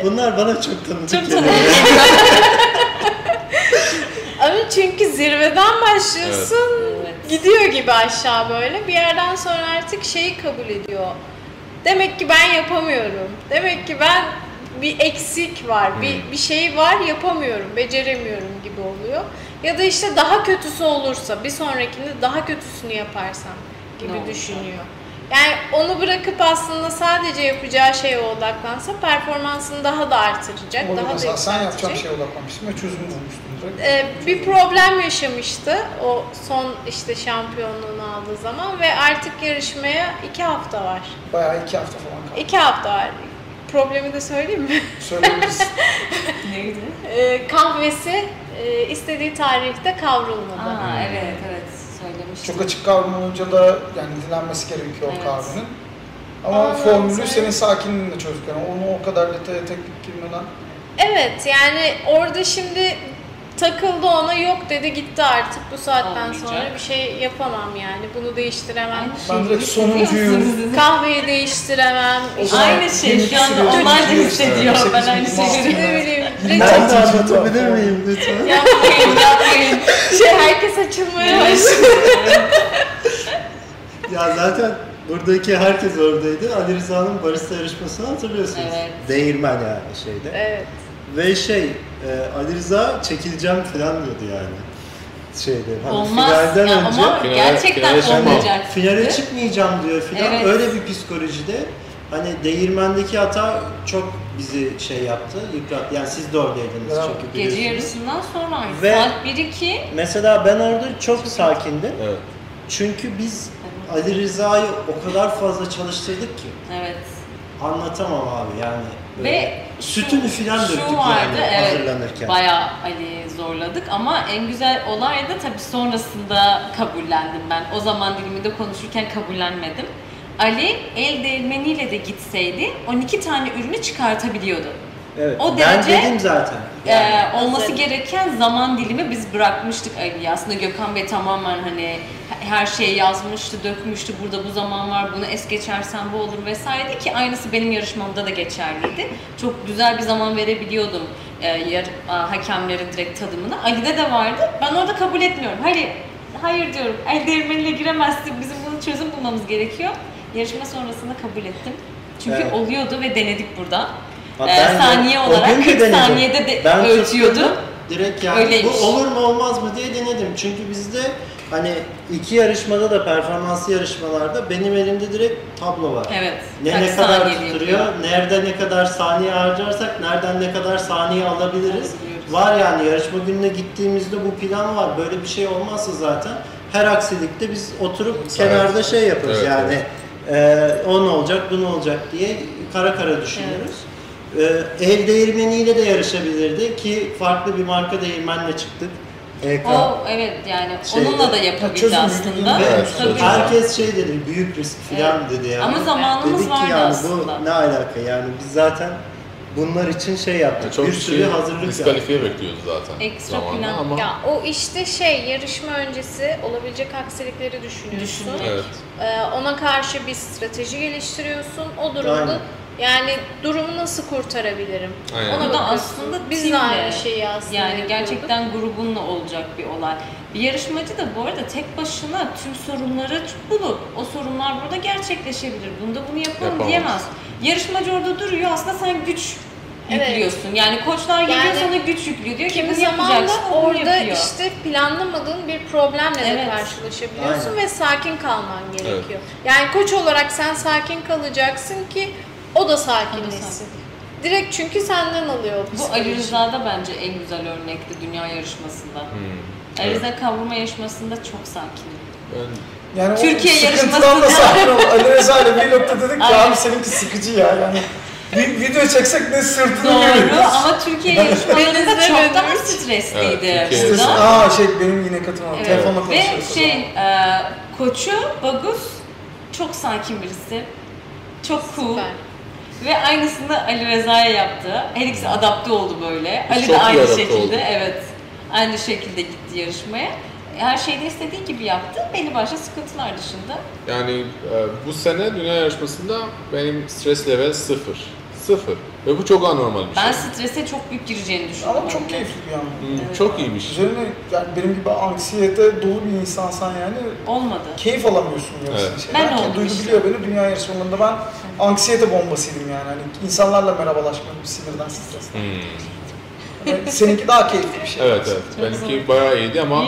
Bunlar bana çok tanıdık Çok tanıdık. Ama çünkü zirveden başlıyorsun, Evet. gidiyor gibi aşağı böyle. Bir yerden sonra artık şeyi kabul ediyor. Demek ki ben yapamıyorum. Demek ki ben bir eksik var, bir, bir şey var yapamıyorum, beceremiyorum gibi oluyor. Ya da işte daha kötüsü olursa, bir sonrakinde daha kötüsünü yaparsam gibi Ne olacak? Yani onu bırakıp aslında sadece yapacağı şeye odaklansa performansını daha da artıracak, Orada daha da sen yapacağın yükseltecek. şeye odaklanmıştın ve çözüm bulmuştun. Ee, bir problem yaşamıştı o son işte şampiyonluğunu aldığı zaman ve artık yarışmaya iki hafta var. Bayağı iki hafta falan kaldı. İki hafta var. Problemi de söyleyeyim mi? Söyleyebiliriz. [laughs] Neydi? Ee, kahvesi e, istediği tarihte kavrulmadı. Aa evet evet söylemiştim. Çok açık kavrama olunca da yani dinlenmesi gerekiyor Evet. o kahvenin. Ama Ondan formülü sonra- senin sakinliğinle çözdük. Yani onu o kadar detaya teknik girmeden Evet yani orada şimdi takıldı ona yok dedi gitti artık bu saatten Olmayacak. sonra bir şey yapamam yani bunu değiştiremem. Ben şeyi direkt musunuz? [laughs] Kahveyi değiştiremem. Zaman Aynı şey şu anda onlar da hissediyor. Ben aynı şeyleri ne bileyim. Ben de anlatabilir miyim lütfen? yapmayın yapmayın. Şey herkes açılmaya başladı. Ya zaten buradaki herkes oradaydı. Ali Rıza'nın barista yarışmasını hatırlıyorsunuz. Evet. Değirmen yani şeyde. Evet. Ve şey, e, Ali Rıza çekileceğim falan diyordu yani. Şeyde, hani Olmaz finalden ya önce ama Finale- gerçekten finale olmayacak. finale çıkmayacağım diyor filan. Evet. Öyle bir psikolojide hani değirmendeki hata çok bizi şey yaptı, yıprattı. Yani siz de oradaydınız Bravo. çünkü Gece biliyorsunuz. yarısından sonra Ve- saat 1-2 Mesela ben orada çok sakindim. Evet. Çünkü biz Ali Rıza'yı o kadar fazla çalıştırdık ki. evet. Anlatamam abi yani. Ve sütünü filan döktük şu vardı, yani evet, hazırlanırken. Bayağı Ali'yi zorladık ama en güzel olay da tabii sonrasında kabullendim ben. O zaman diliminde konuşurken kabullenmedim. Ali el değirmeniyle de gitseydi 12 tane ürünü çıkartabiliyordu. Evet. O ben derece- dedim zaten. Ee, olması hazır. gereken zaman dilimi biz bırakmıştık Ali'ye. Aslında Gökhan Bey tamamen hani her şeyi yazmıştı, dökmüştü. Burada bu zaman var, bunu es geçersen bu olur vesaire ki aynısı benim yarışmamda da geçerliydi. Çok güzel bir zaman verebiliyordum e, yar, a, hakemlerin direkt tadımını. Ali'de de vardı. Ben orada kabul etmiyorum. Hayır, hayır diyorum. El değirmeniyle giremezsin. Bizim bunun çözüm bulmamız gerekiyor. Yarışma sonrasında kabul ettim. Çünkü Evet. oluyordu ve denedik burada. De saniye o olarak gün de 40 denedim. saniyede de ben ölçüyordu. Direkt yani Öyleymiş. bu olur mu olmaz mı diye denedim. Çünkü bizde hani iki yarışmada da performanslı yarışmalarda benim elimde direkt tablo var. Evet. Ne ne kadar tutturuyor, yapıyor. nerede ne kadar saniye harcarsak, nereden ne kadar saniye alabiliriz. Var yani yarışma gününe gittiğimizde bu plan var. Böyle bir şey olmazsa zaten her aksilikte biz oturup kenarda şey yaparız Evet, yani. E, o ne olacak, bu ne olacak diye kara kara düşünüyoruz. E, el değirmeniyle de yarışabilirdi ki farklı bir marka değirmenle çıktık. EK. O evet yani Şeyde- onunla da yapabildi aslında. bildiğin- Evet, Tabii. Herkes şey dedi, büyük risk falan dedi yani. Ama zamanımız Dedik ki vardı yani aslında. bu ne alaka yani biz zaten bunlar için şey yaptık. Çok bir sürü hazırlık yaptık. diskalifiye bekliyoruz zaten. Ekstra plan. ama Ya o işte şey yarışma öncesi olabilecek aksilikleri düşünüyorsun. Düşünmek. evet. Ee, ona karşı bir strateji geliştiriyorsun. O durumda Aynen. Yani durumu nasıl kurtarabilirim? Aynen. Ona da aslında biz de aynı şeyi aslında Yani yapıyorduk. gerçekten grubunla olacak bir olay. Bir yarışmacı da bu arada tek başına tüm sorunları bulup o sorunlar burada gerçekleşebilir. Bunda bunu yapalım Yapamaz. diyemez. Yarışmacı orada duruyor aslında sen güç Evet. yüklüyorsun. Yani koçlar geliyor Yani sana güç yüklüyor. Diyor ki Kimi bunu zaman da yapacaksın. bunu orada yapıyor. işte planlamadığın bir problemle de Evet. karşılaşabiliyorsun Aynen. ve sakin kalman gerekiyor. Yani koç olarak sen sakin kalacaksın ki o da sakinleşsin. Direkt çünkü senden alıyor o Bu Ali. Rıza'da bence en güzel örnekti dünya yarışmasında. Hmm. Ali Evet. Rıza kavrulma yarışmasında çok sakin. Ben Yani Türkiye o sıkıntıdan da yarışmasında- sakin ol. Ali Reza ile Vlog'da dedik ki abi seninki sıkıcı ya yani. Bir video çeksek ne sırtını Doğru görürüz. ama Türkiye yarışmalarında çok daha stresliydi. Evet, burada. Aa şey benim yine katılmam. Evet. Telefonla Ve konuşuyoruz. o şey, e, koçu Bagus çok sakin birisi. Çok cool. Süper. Ve aynısını Ali Reza'ya yaptı. Her ikisi adapte oldu böyle. Ali Çok de iyi aynı şekilde, oldu. evet. Aynı şekilde gitti yarışmaya. Her şeyde istediği gibi yaptı. Belli başlı sıkıntılar dışında. Yani e, bu sene dünya yarışmasında benim stres level sıfır. Sıfır. Ve bu çok anormal bir şey. Ben strese çok büyük gireceğini düşünüyorum. Ama çok keyifli bir yandan. Hmm, Çok iyiymiş. Üzerine yani benim gibi anksiyete dolu bir insansan yani Olmadı. keyif alamıyorsun yarışın Evet. şeyden. Ben oldum Duygu işte. biliyor beni dünya yarışmalarında ben anksiyete bombasıydım yani. Hani insanlarla merhabalaşmıyorum sinirden stresten. Hmm. Yani seninki daha keyifli bir şey. Evet evet. Benimki bayağı iyiydi ama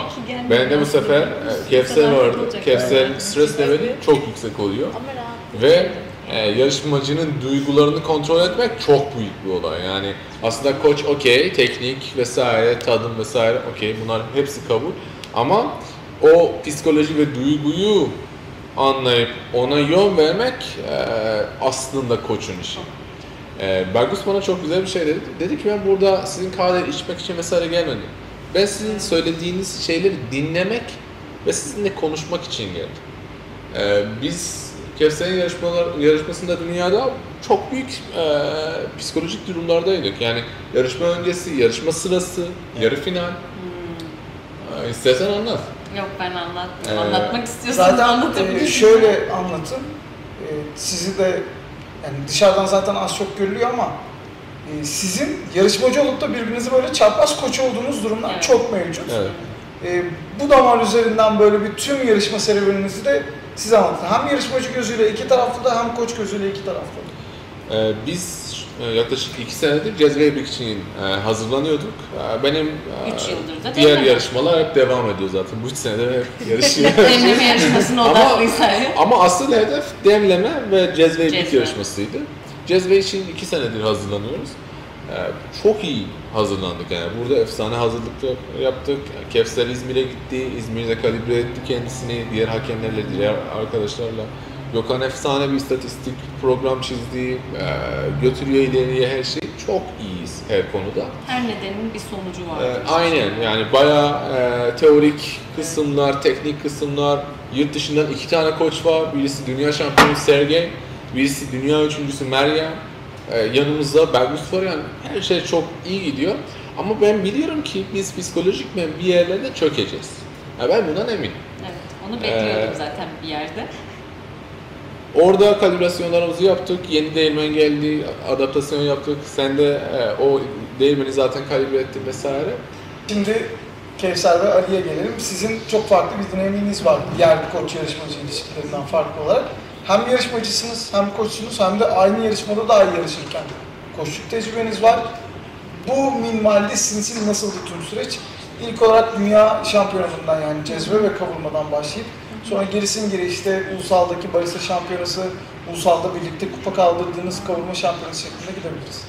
ben de bu sefer e, sefer vardı. Evet. stres leveli çok yüksek oluyor. Ama rahat. Ve e, yarışmacının duygularını kontrol etmek çok büyük bir olay. Yani aslında koç okey, teknik vesaire, tadım vesaire okey bunlar hepsi kabul. Ama o psikoloji ve duyguyu anlayıp ona yön vermek e, aslında koçun işi. E, Bergus bana çok güzel bir şey dedi. Dedi ki ben burada sizin kahve içmek için vesaire gelmedim. Ben sizin söylediğiniz şeyleri dinlemek ve sizinle konuşmak için geldim. Ee, biz Kevser'in yarışmalar, yarışmasında dünyada çok büyük e, psikolojik durumlardaydık. Yani yarışma öncesi, yarışma sırası, yarı final. Hmm. İstersen anlat. Yok ben anlat. Ee, Anlatmak istiyorsanız Zaten anlatabilirim. e, şöyle anlatın. E, sizi de yani dışarıdan zaten az çok görülüyor ama e, sizin yarışmacı olup da birbirinizi böyle çapraz koç olduğunuz durumlar Evet. çok mevcut. Evet. E, bu damar üzerinden böyle bir tüm yarışma serüveninizi de size anlatın. Hem yarışmacı gözüyle iki taraflı da hem koç gözüyle iki taraflı da. Ee, biz e, yaklaşık iki senedir Cezve için e, hazırlanıyorduk. E, benim e, Üç yıldır da diğer yarışmalar hep devam ediyor zaten. Bu üç senede hep [laughs] yarışıyor. Demleme yarışmasına Ama- odaklıysa. Ama asıl hedef demleme ve cezve Cezve. yarışmasıydı. Cezve için iki senedir hazırlanıyoruz. Ee, çok iyi hazırlandık yani. Burada efsane hazırlık yaptık. Kevser İzmir'e gitti. İzmir'de kalibre etti kendisini. Diğer hakemlerle, diğer arkadaşlarla. Gökhan efsane bir istatistik program çizdi. Ee, götürüyor ileriye her şey. Çok iyiyiz her konuda. Her nedenin bir sonucu var. Ee, aynen yani bayağı e, teorik kısımlar, teknik kısımlar. Yurt dışından iki tane koç var. Birisi dünya şampiyonu Sergey, birisi dünya üçüncüsü Meryem. Ee, yanımızda Bergus var yani her şey çok iyi gidiyor. Ama ben biliyorum ki biz psikolojikmen bir yerlerde çökeceğiz. Ya ben bundan eminim. Evet, onu bekliyordum Ee, zaten bir yerde. Orada kalibrasyonlarımızı yaptık. Yeni değirmen geldi, adaptasyon yaptık. Sen de e, o değirmeni zaten kalibre ettin vesaire. Şimdi Kevser ve Ali'ye gelelim. Sizin çok farklı bir dinamiğiniz var diğer koç yarışmacı ilişkilerinden farklı olarak. Hem yarışmacısınız hem koçsunuz hem de aynı yarışmada daha iyi yarışırken koçluk tecrübeniz var. Bu minvalde sizin için nasıldı tüm süreç? İlk olarak dünya şampiyonasından yani cezve ve kavurmadan başlayıp sonra gerisin geri işte ulusaldaki barista şampiyonası, ulusalda birlikte kupa kaldırdığınız kavurma şampiyonası şeklinde gidebiliriz.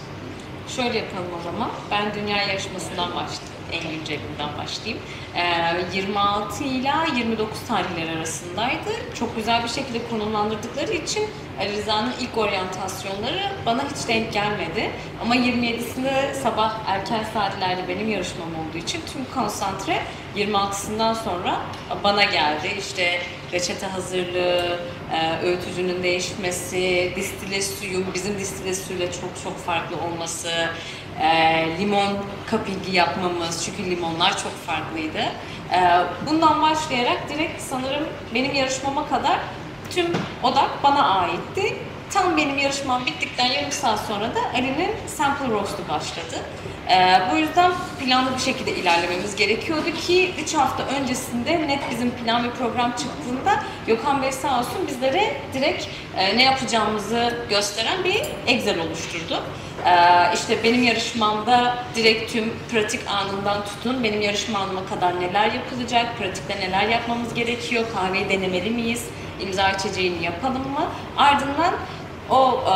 Şöyle yapalım o zaman. Ben dünya yarışmasından başlayayım. En güncelinden başlayayım. Ee, 26 ila 29 tarihleri arasındaydı. Çok güzel bir şekilde konumlandırdıkları için Ali Rıza'nın ilk oryantasyonları bana hiç denk gelmedi. Ama 27'sinde sabah erken saatlerde benim yarışmam olduğu için tüm konsantre 26'sından sonra bana geldi. İşte reçete hazırlığı, e, öğütücünün değişmesi, distile suyu, bizim distile suyuyla çok çok farklı olması, e, limon kapingi yapmamız çünkü limonlar çok farklıydı. E, bundan başlayarak direkt sanırım benim yarışmama kadar tüm odak bana aitti. Tam benim yarışmam bittikten yarım saat sonra da Ali'nin sample roast'u başladı. Ee, bu yüzden planlı bir şekilde ilerlememiz gerekiyordu ki 3 hafta öncesinde net bizim plan ve program çıktığında Gökhan Bey sağ olsun bizlere direkt e, ne yapacağımızı gösteren bir Excel oluşturdu. Ee, işte benim yarışmamda direkt tüm pratik anından tutun, benim yarışma anıma kadar neler yapılacak, pratikte neler yapmamız gerekiyor, kahveyi denemeli miyiz, imza içeceğini yapalım mı? Ardından o e,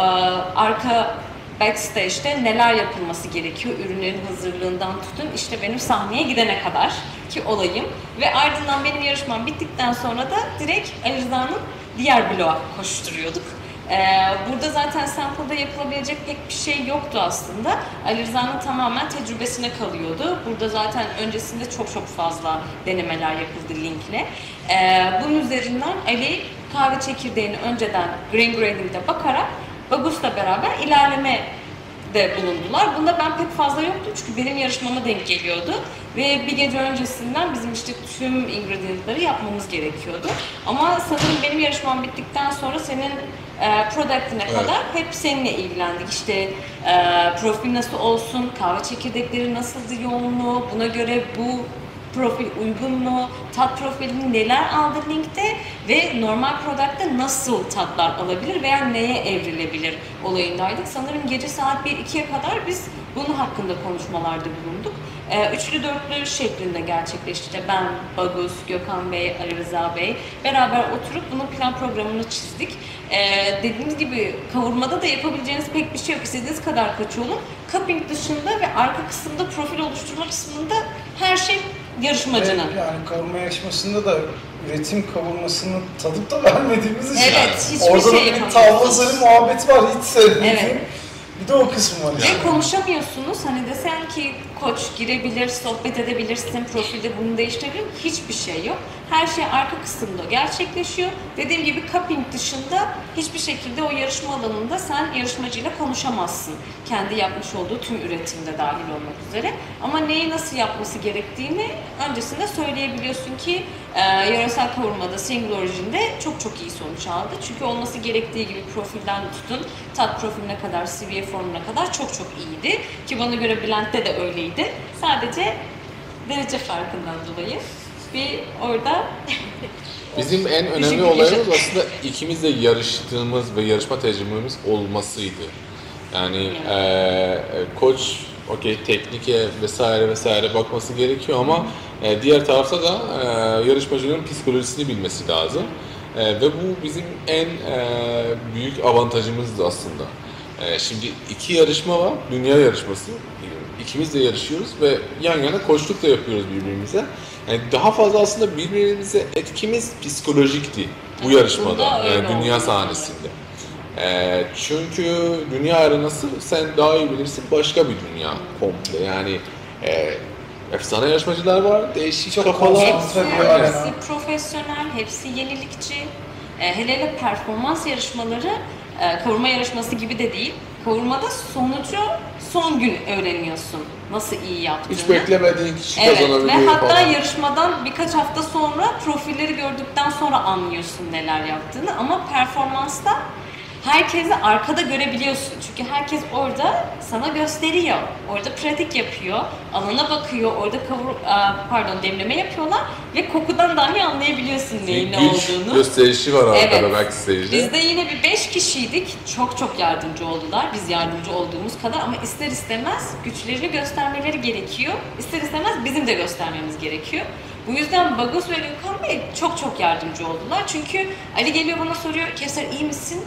arka backstage'de neler yapılması gerekiyor ürünlerin hazırlığından tutun işte benim sahneye gidene kadar ki olayım ve ardından benim yarışmam bittikten sonra da direkt Ali diğer bloğa koşturuyorduk. Ee, burada zaten sample'da yapılabilecek pek bir şey yoktu aslında. Ali Rıza'nın tamamen tecrübesine kalıyordu. Burada zaten öncesinde çok çok fazla denemeler yapıldı linkle. Ee, bunun üzerinden Ali kahve çekirdeğini önceden grain grading'de bakarak Bagus'la beraber ilerleme de bulundular. Bunda ben pek fazla yoktum çünkü benim yarışmama denk geliyordu. Ve bir gece öncesinden bizim işte tüm ingredientları yapmamız gerekiyordu. Ama sanırım benim yarışmam bittikten sonra senin e, product'ine Evet. kadar hep seninle ilgilendik. İşte e, profil nasıl olsun, kahve çekirdekleri nasıldı yoğunluğu, buna göre bu profil uygun mu, tat profilini neler aldı linkte ve normal product'ta nasıl tatlar alabilir veya neye evrilebilir olayındaydık. Sanırım gece saat 1-2'ye kadar biz bunun hakkında konuşmalarda bulunduk. Ee, üçlü dörtlü şeklinde gerçekleşti. İşte ben, Bagus, Gökhan Bey, Ali Rıza Bey beraber oturup bunun plan programını çizdik. Ee, dediğimiz gibi kavurmada da yapabileceğiniz pek bir şey yok. İstediğiniz kadar kaç olun. Cupping dışında ve arka kısımda profil oluşturma kısmında her şey yarışmacının. Ve yani kavurma yarışmasında da üretim kavurmasını tadıp da vermediğimiz için. Evet, hiçbir Orada şey da bir tavla zarı muhabbeti var hiç sevmediğim. Evet. Bir de o kısmı var. Ve konuşamıyorsunuz. Hani desen ki koç girebilir, sohbet edebilirsin, profilde bunu değiştirebilir. Hiçbir şey yok. Her şey arka kısımda gerçekleşiyor. Dediğim gibi cupping dışında hiçbir şekilde o yarışma alanında sen yarışmacıyla konuşamazsın. Kendi yapmış olduğu tüm üretimde dahil olmak üzere. Ama neyi nasıl yapması gerektiğini öncesinde söyleyebiliyorsun ki e, yöresel kavurmada single origin'de çok çok iyi sonuç aldı. Çünkü olması gerektiği gibi profilden tutun, tat profiline kadar, CVA formuna kadar çok çok iyiydi. Ki bana göre Blend'de de öyleydi. Sadece derece farkından dolayı bir orada [laughs] Bizim en önemli olayımız aslında ikimiz de yarıştığımız ve yarışma tecrübemiz olmasıydı. Yani eee koç okey teknike vesaire vesaire bakması gerekiyor ama e, diğer tarafta da e, yarışmacının psikolojisini bilmesi lazım. E, ve bu bizim en e, büyük avantajımızdı aslında. E, şimdi iki yarışma var, dünya yarışması. İkimiz de yarışıyoruz ve yan yana koçluk da yapıyoruz birbirimize. Yani daha fazla aslında birbirimize etkimiz psikolojikti bu yarışmada, yani dünya sahnesinde. Ee, çünkü dünya arenası sen daha iyi bilirsin başka bir dünya komple yani e, efsane yarışmacılar var, değişik Çok kafalar. Hepsi, hepsi profesyonel, hepsi yenilikçi. E, hele hele performans yarışmaları e, kavurma yarışması gibi de değil. Kavurmada sonucu son gün öğreniyorsun. Nasıl iyi yaptığını. Hiç beklemediğin kişi Evet kazanabiliyor ve hatta falan. yarışmadan birkaç hafta sonra profilleri gördükten sonra anlıyorsun neler yaptığını ama performansta herkesi arkada görebiliyorsun. Çünkü herkes orada sana gösteriyor. Orada pratik yapıyor, alana bakıyor, orada kavur, aa, pardon demleme yapıyorlar ve kokudan dahi anlayabiliyorsun neyin ne olduğunu. gösterişi var arkada Evet. backstage'de. Biz de yine bir beş kişiydik. Çok çok yardımcı oldular. Biz yardımcı olduğumuz kadar ama ister istemez güçlerini göstermeleri gerekiyor. İster istemez bizim de göstermemiz gerekiyor. Bu yüzden Bagus ve Gökhan Bey çok çok yardımcı oldular. Çünkü Ali geliyor bana soruyor, Kevser iyi misin?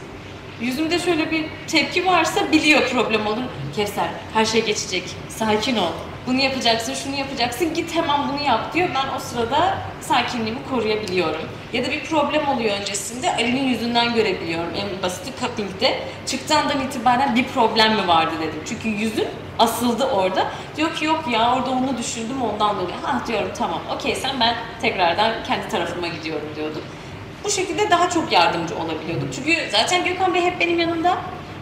Yüzümde şöyle bir tepki varsa biliyor problem olur. Kevser her şey geçecek, sakin ol. Bunu yapacaksın, şunu yapacaksın, git hemen bunu yap diyor. Ben o sırada sakinliğimi koruyabiliyorum. Ya da bir problem oluyor öncesinde Ali'nin yüzünden görebiliyorum. En basiti cupping'de. Çıktığından itibaren bir problem mi vardı dedim. Çünkü yüzün asıldı orada. Diyor ki yok ya orada onu düşündüm ondan dolayı. Ha diyorum tamam okey sen ben tekrardan kendi tarafıma gidiyorum diyordum. Bu şekilde daha çok yardımcı olabiliyorduk. Çünkü zaten Gökhan Bey hep benim yanımda.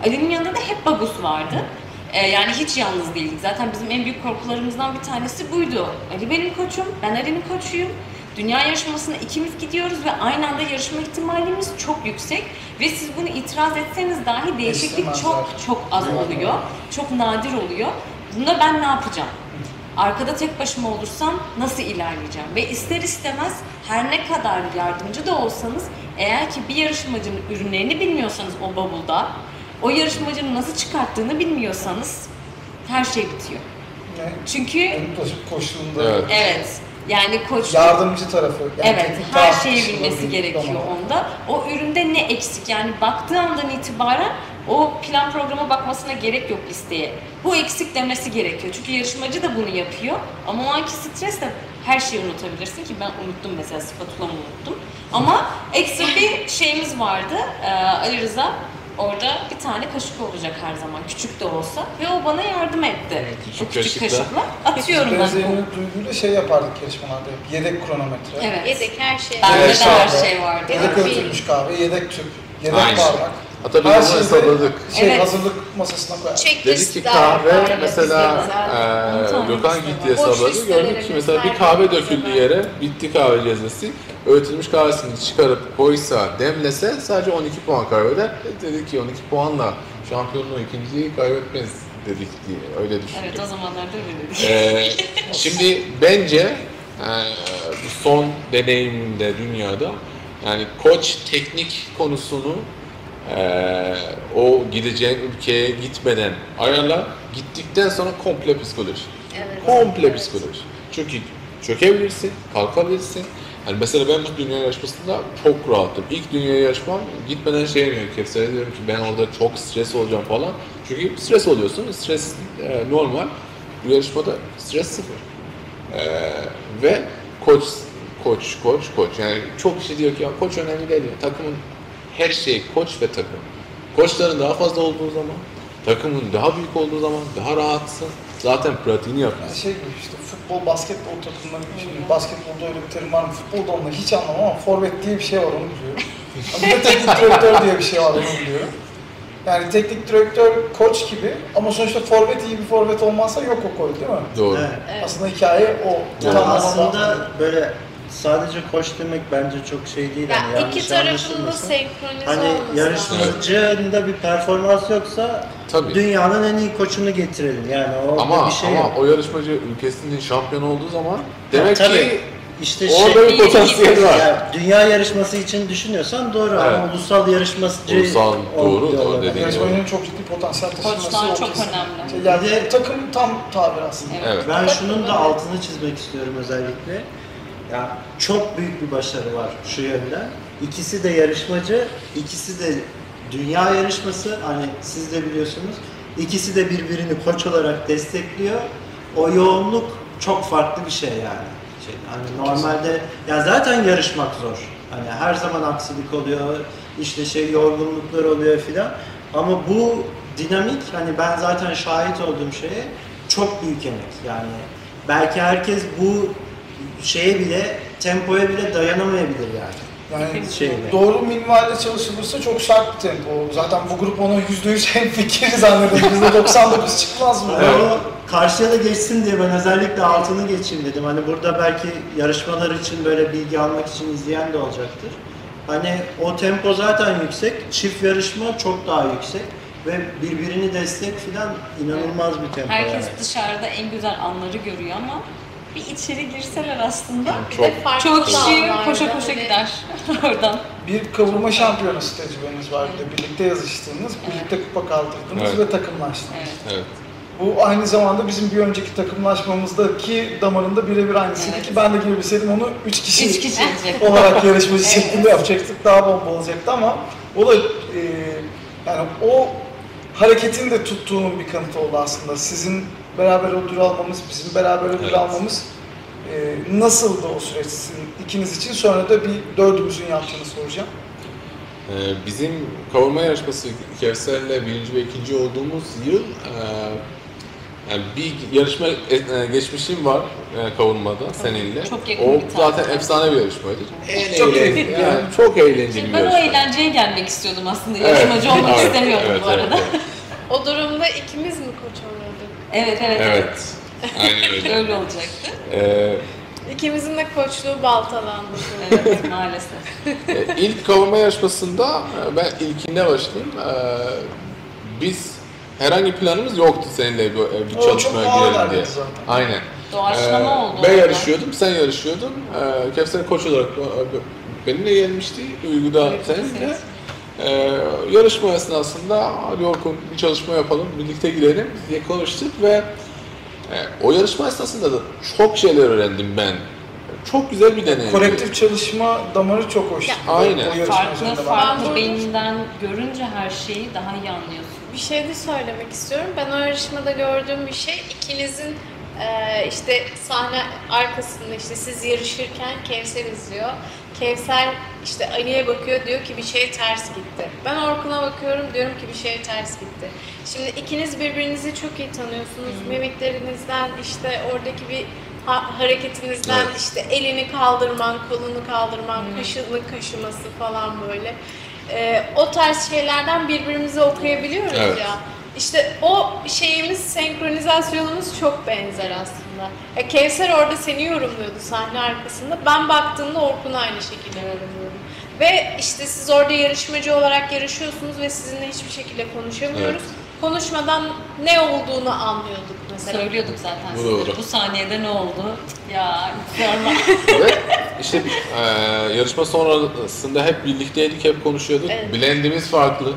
Ali'nin yanında da hep Bagus vardı. Ee, yani hiç yalnız değildik. Zaten bizim en büyük korkularımızdan bir tanesi buydu. Ali benim koçum, ben Ali'nin koçuyum. Dünya yarışmasına ikimiz gidiyoruz ve aynı anda yarışma ihtimalimiz çok yüksek. Ve siz bunu itiraz etseniz dahi değişiklik çok çok az oluyor. Çok nadir oluyor. Bunda ben ne yapacağım? Arkada tek başıma olursam nasıl ilerleyeceğim? Ve ister istemez her ne kadar yardımcı da olsanız eğer ki bir yarışmacının ürünlerini bilmiyorsanız o bavulda, o yarışmacının nasıl çıkarttığını bilmiyorsanız her şey bitiyor. Yani Çünkü koştuğunda Evet. evet yani koç yardımcı tarafı. yani Evet, her şeyi bilmesi gerekiyor tamam. onda. O üründe ne eksik? Yani baktığı andan itibaren o plan programa bakmasına gerek yok listeye. Bu eksik demesi gerekiyor. Çünkü yarışmacı da bunu yapıyor. Ama o anki stresle her şeyi unutabilirsin ki ben unuttum mesela spatulamı unuttum. Ama ekstra bir şeyimiz vardı. Ee, Ali Rıza Orada bir tane kaşık olacak her zaman küçük de olsa ve o bana yardım etti. Küçük o küçük kaşıkla. kaşıkla atıyorum ben. Benzerini duyguyla şey yapardık yarışmalarda hep. Yedek kronometre. Evet. Yedek her şey. Bende Yedek de her şey vardı. Yedek Evet. öğütülmüş kahve, yedek tüp, yedek Aynen. bardak. Hatta biz bunu hesapladık. Şey, Evet. hazırlık masasına koyar. Dedik ki kahve mesela Onu e, istedim. gitti hesapladı. Gördük ki mesela bir kahve mesela. döküldü yere, bitti kahve cezvesi. Öğütülmüş kahvesini çıkarıp koysa, demlese sadece 12 puan kaybeder. E, dedik ki 12 puanla şampiyonluğu ikinciyi kaybetmez dedik diye öyle düşündük. Evet o zamanlarda öyle dedik. Ee, [laughs] şimdi bence e, son deneyimde dünyada yani koç teknik konusunu e, o gideceğin ülkeye gitmeden ayarla gittikten sonra komple psikoloji. Komple psikoloji. Çünkü çökebilirsin, kalkabilirsin. Yani mesela ben bu dünya yarışmasında çok rahattım. İlk dünya yarışmam gitmeden şey diyorum Kevser'e diyorum ki ben orada çok stres olacağım falan. Çünkü stres oluyorsun. Stres e, normal. Bu yarışmada stres sıfır. Ee, ve koç, koç, koç, koç. Yani çok kişi diyor ki ya koç önemli değil. Takımın her şeyi koç ve takım. Koçların daha fazla olduğu zaman, takımın daha büyük olduğu zaman daha rahatsın. Zaten pratiğini yapıyorsun. şey gibi işte futbol, basketbol takımları gibi. Şimdi basketbolda öyle bir terim var mı? Futbolda onunla hiç anlamam ama forvet diye bir şey var onu biliyorum. [laughs] bir teknik direktör diye bir şey var onu biliyorum. Yani teknik direktör koç gibi ama sonuçta forvet iyi bir forvet olmazsa yok o koç değil mi? Doğru. Evet. Aslında hikaye o. Yani Tam aslında böyle sadece koç demek bence çok şey değil. Ya hani yanlış iki tarafın da senkronize Hani yarışmacının da bir performans yoksa Tabii. dünyanın en iyi koçunu getirelim. Yani o Ama bir şey ama o yarışmacı ülkesinin şampiyon olduğu zaman demek Tabii. ki işte orada şey, bir potansiyel var. ya, dünya yarışması için düşünüyorsan doğru Evet. ama ulusal yarışmacı Ulusal, doğru, doğru dediğin Yarışmanın çok ciddi potansiyel taşıması Koçlar çok önemli. Yani takım tam tabir aslında. Evet. Evet. Ben şunun da altını çizmek istiyorum özellikle. Ya çok büyük bir başarı var şu yönden. İkisi de yarışmacı, ikisi de dünya yarışması. Hani siz de biliyorsunuz. İkisi de birbirini koç olarak destekliyor. O yoğunluk çok farklı bir şey yani. Şey, hani normalde ya zaten yarışmak zor. Hani her zaman aksilik oluyor, işte şey yorgunluklar oluyor filan. Ama bu dinamik hani ben zaten şahit olduğum şeye çok büyük emek. Yani belki herkes bu şeye bile tempoya bile dayanamayabilir yani. Yani Şeyle. doğru minvalde çalışılırsa çok sert bir tempo. Zaten bu grup ona %100 hemfikir zannediyorum. %99 çıkmaz mı? O karşıya da geçsin diye ben özellikle altını geçeyim dedim. Hani burada belki yarışmalar için böyle bilgi almak için izleyen de olacaktır. Hani o tempo zaten yüksek, çift yarışma çok daha yüksek ve birbirini destek filan inanılmaz bir tempo Herkes yani. dışarıda en güzel anları görüyor ama bir içeri girseler aslında Bir de farklı çoğu kişi koşa koşa hani gider [laughs] oradan. Bir kavurma şampiyonası tecrübeniz var bir de. Birlikte yazıştığınız, birlikte kupa kaldırdınız Evet. ve takımlaştınız. Evet. Evet. Bu aynı zamanda bizim bir önceki takımlaşmamızdaki damarında birebir aynısıydı Evet. ki ben de girebilseydim onu 3 kişi, Üç kişi [laughs] olarak yarışmacı şeklinde yapacaktık. Daha bomba olacaktı ama o da e, yani o hareketin de tuttuğunun bir kanıtı oldu aslında. Sizin beraber ödül almamız, bizim beraber ödül Evet. almamız e, nasıldı o süreç sizin ikiniz için? Sonra da bir dördümüzün yaptığını soracağım. Ee, bizim kavurma yarışması Kevser'le birinci ve ikinci olduğumuz yıl e, yani bir yarışma e, geçmişim var e, kavurmada seninle. çok yakın o bir zaten efsane bir yarışmaydı. En Çok eğlenceli, yani çok eğlenceli Şimdi bir ben o yarışma. eğlenceye gelmek istiyordum aslında. Evet. Yarışmacı olmak Evet, istemiyordum evet, bu arada. Evet, evet. O durumda ikimiz mi koç? Evet evet evet. Aynen [laughs] öyle. Öyle olacaktı. Ee, İkimizin de koçluğu baltalandı. [laughs] Evet maalesef. E, ilk kavurma yarışmasında e, ben ilkinde başlayayım. E, biz herhangi planımız yoktu seninle bir, e, bir çok çalışmaya girelim diye. zaten. Aynen. Doğaçlama E, oldu Ben orada. yarışıyordum, sen yarışıyordun. E, Kevser koç olarak benimle gelmişti. Duygu'da Evet, seninle. evet. E, yarışma esnasında hadi Orkun bir çalışma yapalım, birlikte girelim diye konuştuk ve e, o yarışma esnasında da çok şeyler öğrendim ben. Çok güzel bir deneyim. Kolektif çalışma damarı çok hoş. Ya, aynen. O Farklı farklı beyninden görünce her şeyi daha iyi anlıyorsun. Bir şey de söylemek istiyorum. Ben o yarışmada gördüğüm bir şey ikinizin Ee, işte sahne arkasında işte siz yarışırken Kevser izliyor. Kevser işte Ali'ye bakıyor diyor ki bir şey ters gitti. Ben Orkun'a bakıyorum diyorum ki bir şey ters gitti. Şimdi ikiniz birbirinizi çok iyi tanıyorsunuz. Mimiklerinizden işte oradaki bir ha- hareketinizden Evet. işte elini kaldırman, kolunu kaldırman, kaşını kaşıması falan böyle. Ee, o tarz şeylerden birbirimizi okuyabiliyoruz Evet. ya. İşte o şeyimiz, senkronizasyonumuz çok benzer aslında. Ya Kevser orada seni yorumluyordu sahne arkasında. Ben baktığımda Orkun'u aynı şekilde yorumluyordum. Ve işte siz orada yarışmacı olarak yarışıyorsunuz ve sizinle hiçbir şekilde konuşamıyoruz. Konuşmadan ne olduğunu anlıyorduk mesela. Söylüyorduk zaten Bu size. doğru. Bu saniyede ne oldu? Ya. [laughs] Ve işte e, yarışma sonrasında hep birlikteydik, hep konuşuyorduk. Evet. Blendimiz farklı.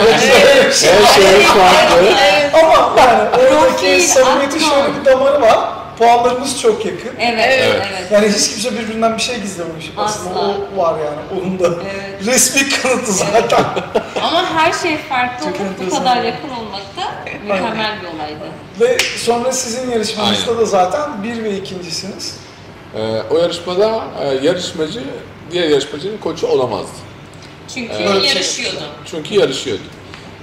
Evet. Her şey farklı. Ama yani oradaki şöyle bir damarı var. Puanlarımız çok yakın. Evet, Evet. evet. evet. Yani hiç kimse birbirinden bir şey gizlememiş. Aslında Asla. o var yani. Onun da Evet. resmi kanıtı zaten. Ama her şey farklı Çok olup bu kadar yakın olmak da mükemmel bir olaydı. Ve sonra sizin yarışmanızda Aynen. da zaten bir ve ikincisiniz. E, o yarışmada e, yarışmacı diğer yarışmacının koçu olamazdı. Çünkü şey yarışıyordu. Çünkü yarışıyordu.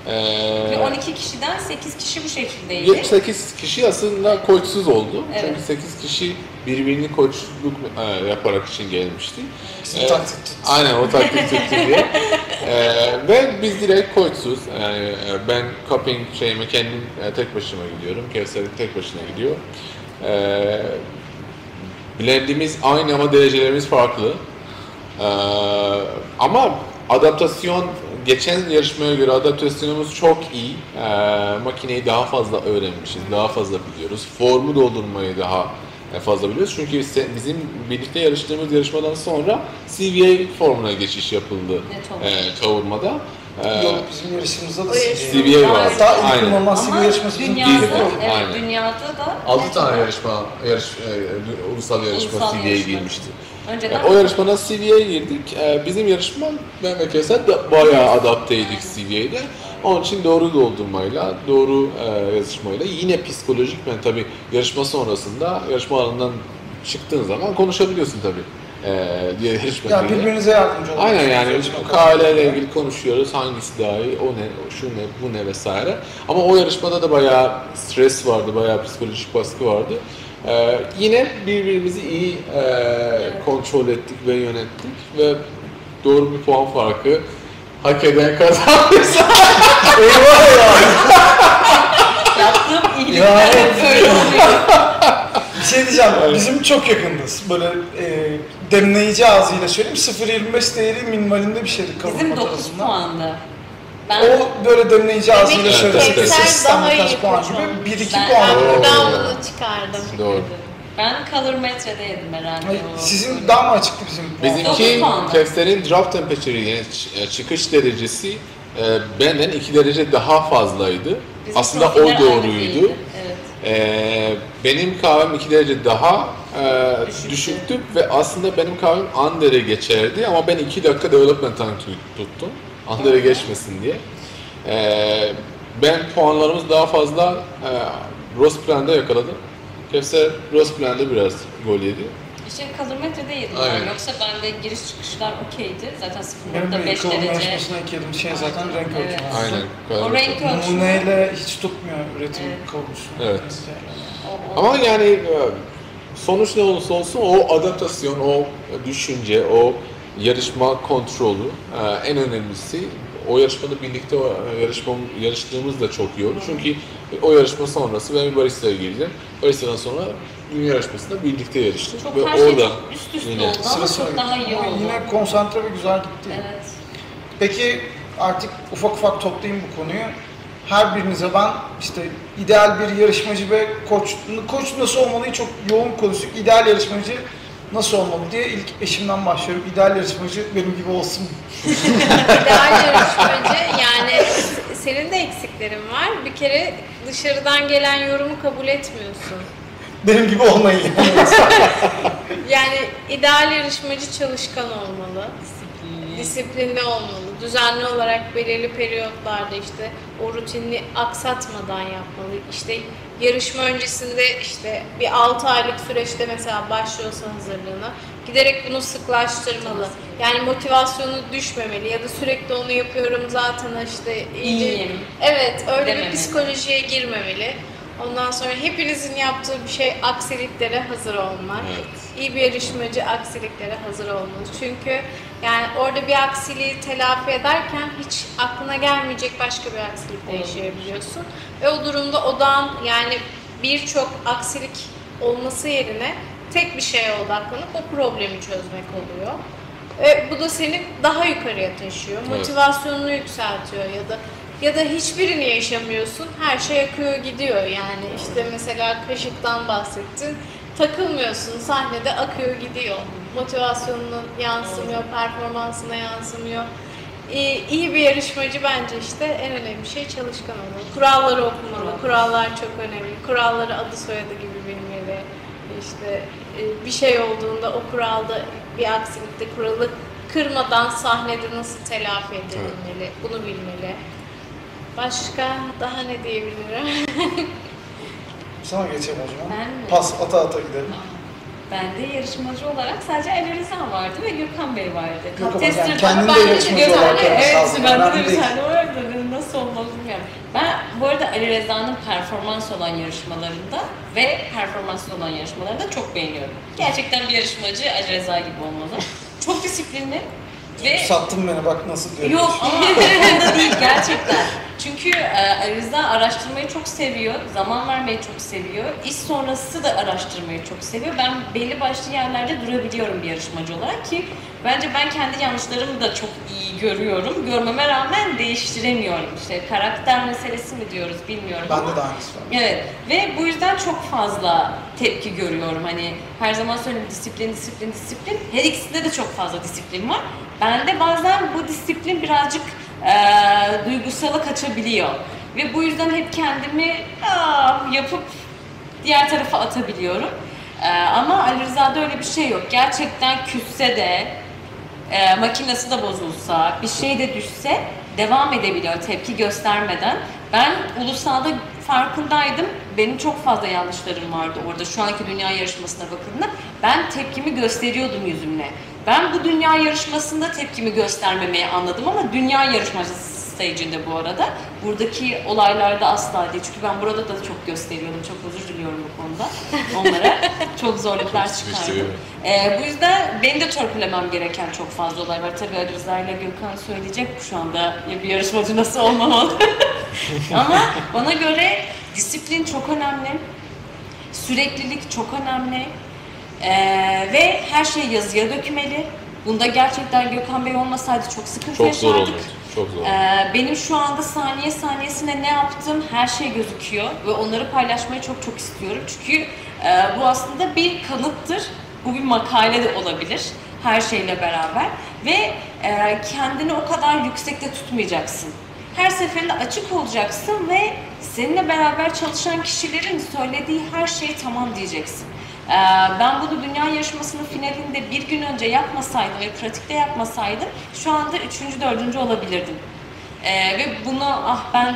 Ve E, 12 kişiden 8 kişi bu şekildeydi. 8 kişi aslında koçsuz oldu. Evet. Çünkü 8 kişi birbirini koçluk e, yaparak için gelmişti. Bizim Evet. taktik tuttu. Aynen o taktik tuttu diye. [laughs] Ee, ve biz direkt koçsuz. Yani e, ben cupping şeyime kendim e, tek başıma gidiyorum. Kevser tek başına gidiyor. Ee, blendimiz aynı ama derecelerimiz farklı. Ee, ama adaptasyon geçen yarışmaya göre adaptasyonumuz çok iyi. Ee, makineyi daha fazla öğrenmişiz, daha fazla biliyoruz. Formu doldurmayı daha e, fazla biliyoruz. Çünkü se- bizim birlikte yarıştığımız yarışmadan sonra CVA formuna geçiş yapıldı e, kavurmada. Ee, Yok bizim yarışımızda da. CVA var. Hatta ilk Aynen. normal Ama yarışması dünyada, evet, Aynen. dünyada da 6 tane yarışma, yarış, e, ulusal yarışma Ulusal CVA'ya yarışma. girmişti. Önceden Yani o yarışmada CVA'ya girdik. Ee, bizim yarışma ben ve Kevser de bayağı adapteydik CVA'de. Onun için doğru doldurmayla, doğru e, yazışmayla yine psikolojik ben tabii yarışma sonrasında yarışma alanından çıktığın zaman konuşabiliyorsun tabii. Ee, diğer Yani birbirinize yardımcı olun. Aynen yani KL ile ilgili konuşuyoruz. Hangisi daha iyi, o ne, şu ne, bu ne vesaire. Ama o yarışmada da bayağı stres vardı, bayağı psikolojik baskı vardı. Ee, yine birbirimizi iyi e, kontrol ettik ve yönettik ve doğru bir puan farkı hak eden [laughs] kazandı. Eyvah ya. yaptığım iyilikler Ya, hep böyle oluyor. Bir şey diyeceğim. Bizim çok yakındız. Böyle e, demleyici ağzıyla söyleyeyim. 0.25 değeri minimalinde bir şeydi Bizim 9 tarafından. Ben O böyle ağzıyla ki şöyle evet, daha kaç iyi puan gibi olmuş. 1-2 Ben- puan. Ben buradan bunu çıkardım. Doğru. ben kalorimetrede yedim herhalde. Hayır, o- Sizin daha mı açıktı bizim puan? Bizimki. Kevser'in drop temperature yani e, çıkış derecesi e, benden 2 derece daha fazlaydı. Bizim Aslında o doğruydu. Evet. Ee, benim kahvem 2 derece daha e, Düşüktü. düşüktü ve aslında benim kahvem Ander'e geçerdi ama ben 2 dakika development time tut- tuttum. Ander'e geçmesin diye. Ee, ben puanlarımız daha fazla e, Rosplan'da yakaladım. Kevser Rosplan'da biraz gol yedi. İşte kalorimetrede yedim Aynen. ben. Yoksa bende giriş çıkışlar okeydi. Zaten Benim de 0.5 kavurma derece. yarışmasına ekledim şey zaten renk Evet. ölçümü. Aynen. O renk ölçümü. Numuneyle hiç tutmuyor üretim Evet. kavurması. Evet. o- o- Ama yani e, sonuç ne olursa olsun o adaptasyon, o düşünce, o yarışma kontrolü e, en önemlisi. O yarışmada birlikte o yarışma, yarıştığımız da çok iyi oldu. Çünkü o yarışma sonrası ben bir baristaya girdim. Baristadan sonra dünya yarışmasında birlikte yarıştık. Çok ve her şey orada çok üst üste yine oldu ama Sıra sıra çok daha iyi oldu. Yine konsantre ve güzel gitti. Evet. Peki artık ufak ufak toplayayım bu konuyu. Her birinize ben işte ideal bir yarışmacı ve koç, koç nasıl olmalı çok yoğun konuştuk. İdeal yarışmacı nasıl olmalı diye ilk eşimden başlıyorum. İdeal yarışmacı benim gibi olsun. [laughs] İdeal yarışmacı yani senin de eksiklerin var. Bir kere dışarıdan gelen yorumu kabul etmiyorsun. Benim gibi olmayın yani. [laughs] Yani ideal yarışmacı çalışkan olmalı. Disiplinli olmalı. Düzenli olarak belirli periyotlarda işte o rutinini aksatmadan yapmalı. İşte yarışma öncesinde işte bir 6 aylık süreçte mesela başlıyorsa hazırlığına giderek bunu sıklaştırmalı. Yani motivasyonu düşmemeli ya da sürekli onu yapıyorum zaten işte İyiyim. Evet öyle Dememeli. bir psikolojiye girmemeli. Ondan sonra hepinizin yaptığı bir şey aksiliklere hazır olmak. Evet. İyi bir yarışmacı aksiliklere hazır olmalı. Çünkü yani orada bir aksiliği telafi ederken hiç aklına gelmeyecek başka bir aksilikle yaşayabiliyorsun. Ve o durumda odağın yani birçok aksilik olması yerine tek bir şeye odaklanıp o problemi çözmek oluyor. Ve bu da seni daha yukarıya taşıyor. Motivasyonunu yükseltiyor ya da ya da hiçbirini yaşamıyorsun. Her şey akıyor gidiyor yani. işte mesela kaşıktan bahsettin. Takılmıyorsun. Sahnede akıyor gidiyor. Motivasyonuna yansımıyor, performansına yansımıyor. İyi, iyi bir yarışmacı bence işte en önemli şey çalışkan olmalı. Kuralları okumalı. Kurallar çok önemli. Kuralları adı soyadı gibi bilmeli. İşte e, bir şey olduğunda o kuralda bir aksilikte kuralı kırmadan sahnede nasıl telafi edilmeli bunu bilmeli. Başka daha ne diyebilirim? [laughs] Sana geçelim o zaman. Ben mi? Pas ata ata gidelim. Bende yarışmacı olarak sadece Ali Rıza vardı ve Gökhan Bey vardı. Gökhan, Cup yani kendin de ben yarışmacı olarak Evet, yarıştın. bende Ben de bir tane vardı. Dedim, Nasıl olmalı bilmiyorum. Ben bu arada Ali Rıza'nın performans olan yarışmalarında ve performanslı olan yarışmalarında çok beğeniyorum. Gerçekten bir yarışmacı Ali Rıza gibi olmalı. Çok disiplinli ve Sattın beni bak nasıl diyor. Yok ama [laughs] bunda değil gerçekten. Çünkü e, Rıza araştırmayı çok seviyor, zaman vermeyi çok seviyor. İş sonrası da araştırmayı çok seviyor. Ben belli başlı yerlerde durabiliyorum bir yarışmacı olarak ki bence ben kendi yanlışlarımı da çok iyi görüyorum. Görmeme rağmen değiştiremiyorum. İşte karakter meselesi mi diyoruz bilmiyorum ama. Bende de aynısı var. Evet ve bu yüzden çok fazla tepki görüyorum. Hani her zaman söylüyorum disiplin, disiplin, disiplin. Her ikisinde de çok fazla disiplin var. Bende bazen bu disiplin birazcık eee duygusala kaçabiliyor. Ve bu yüzden hep kendimi "Aa," yapıp diğer tarafa atabiliyorum. Eee, ama Ali Rıza'da öyle bir şey yok. Gerçekten küsse de, e, makinesi de bozulsa, bir şey de düşse devam edebiliyor tepki göstermeden. Ben ulusalda farkındaydım. Benim çok fazla yanlışlarım vardı orada şu anki dünya yarışmasına bakıldığında. Ben tepkimi gösteriyordum yüzümle. Ben bu dünya yarışmasında tepkimi göstermemeyi anladım ama dünya yarışması stage'inde bu arada. Buradaki olaylarda asla değil. Çünkü ben burada da çok gösteriyordum. Çok özür diliyorum bu konuda onlara. [laughs] çok zorluklar çıkardım. Ee, bu yüzden benim de törpülemem gereken çok fazla olay var. Tabii Ali Rıza ile Gökhan söyleyecek şu anda bir yarışmacı nasıl olmamalı. [laughs] Ama bana göre disiplin çok önemli. Süreklilik çok önemli. Ee, ve her şey yazıya dökmeli. Bunda gerçekten Gökhan Bey olmasaydı çok sıkıntı Çok zor yaşardık. olur. Çok zor. Ee, benim şu anda saniye saniyesine ne yaptım her şey gözüküyor ve onları paylaşmayı çok çok istiyorum. Çünkü e, bu aslında bir kanıttır. Bu bir makale de olabilir her şeyle beraber ve e, kendini o kadar yüksekte tutmayacaksın. Her seferinde açık olacaksın ve seninle beraber çalışan kişilerin söylediği her şeyi tamam diyeceksin. Ee, ben bunu dünya yarışmasının finalinde bir gün önce yapmasaydım ve pratikte yapmasaydım şu anda üçüncü, dördüncü olabilirdim. Ee, ve bunu ah ben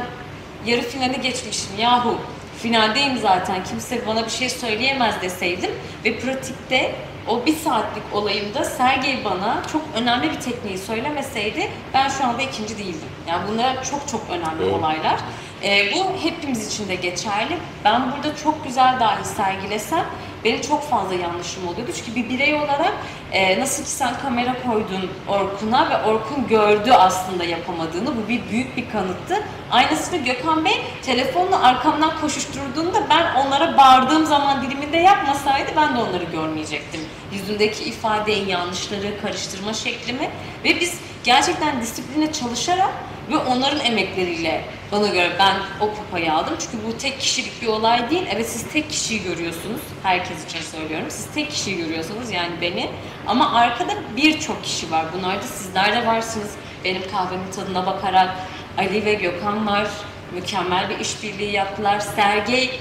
yarı finali geçmişim yahu finaldeyim zaten kimse bana bir şey söyleyemez deseydim ve pratikte o bir saatlik olayımda Sergey bana çok önemli bir tekniği söylemeseydi ben şu anda ikinci değildim. Yani bunlar çok çok önemli Evet. olaylar. Ee, bu hepimiz için de geçerli. Ben burada çok güzel dahi sergilesem benim çok fazla yanlışım oluyordu. Çünkü bir birey olarak e, nasıl ki sen kamera koydun Orkun'a ve Orkun gördü aslında yapamadığını. Bu bir büyük bir kanıttı. Aynısını Gökhan Bey telefonla arkamdan koşuşturduğunda ben onlara bağırdığım zaman diliminde yapmasaydı ben de onları görmeyecektim. Yüzündeki ifadeyi, yanlışları, karıştırma şeklimi ve biz gerçekten disipline çalışarak ve onların emekleriyle bana göre ben o kupayı aldım. Çünkü bu tek kişilik bir olay değil. Evet siz tek kişiyi görüyorsunuz. Herkes için söylüyorum. Siz tek kişiyi görüyorsunuz yani beni. Ama arkada birçok kişi var. Bunlarda sizler de varsınız. Benim kahvemin tadına bakarak Ali ve Gökhan var. Mükemmel bir işbirliği yaptılar. Sergey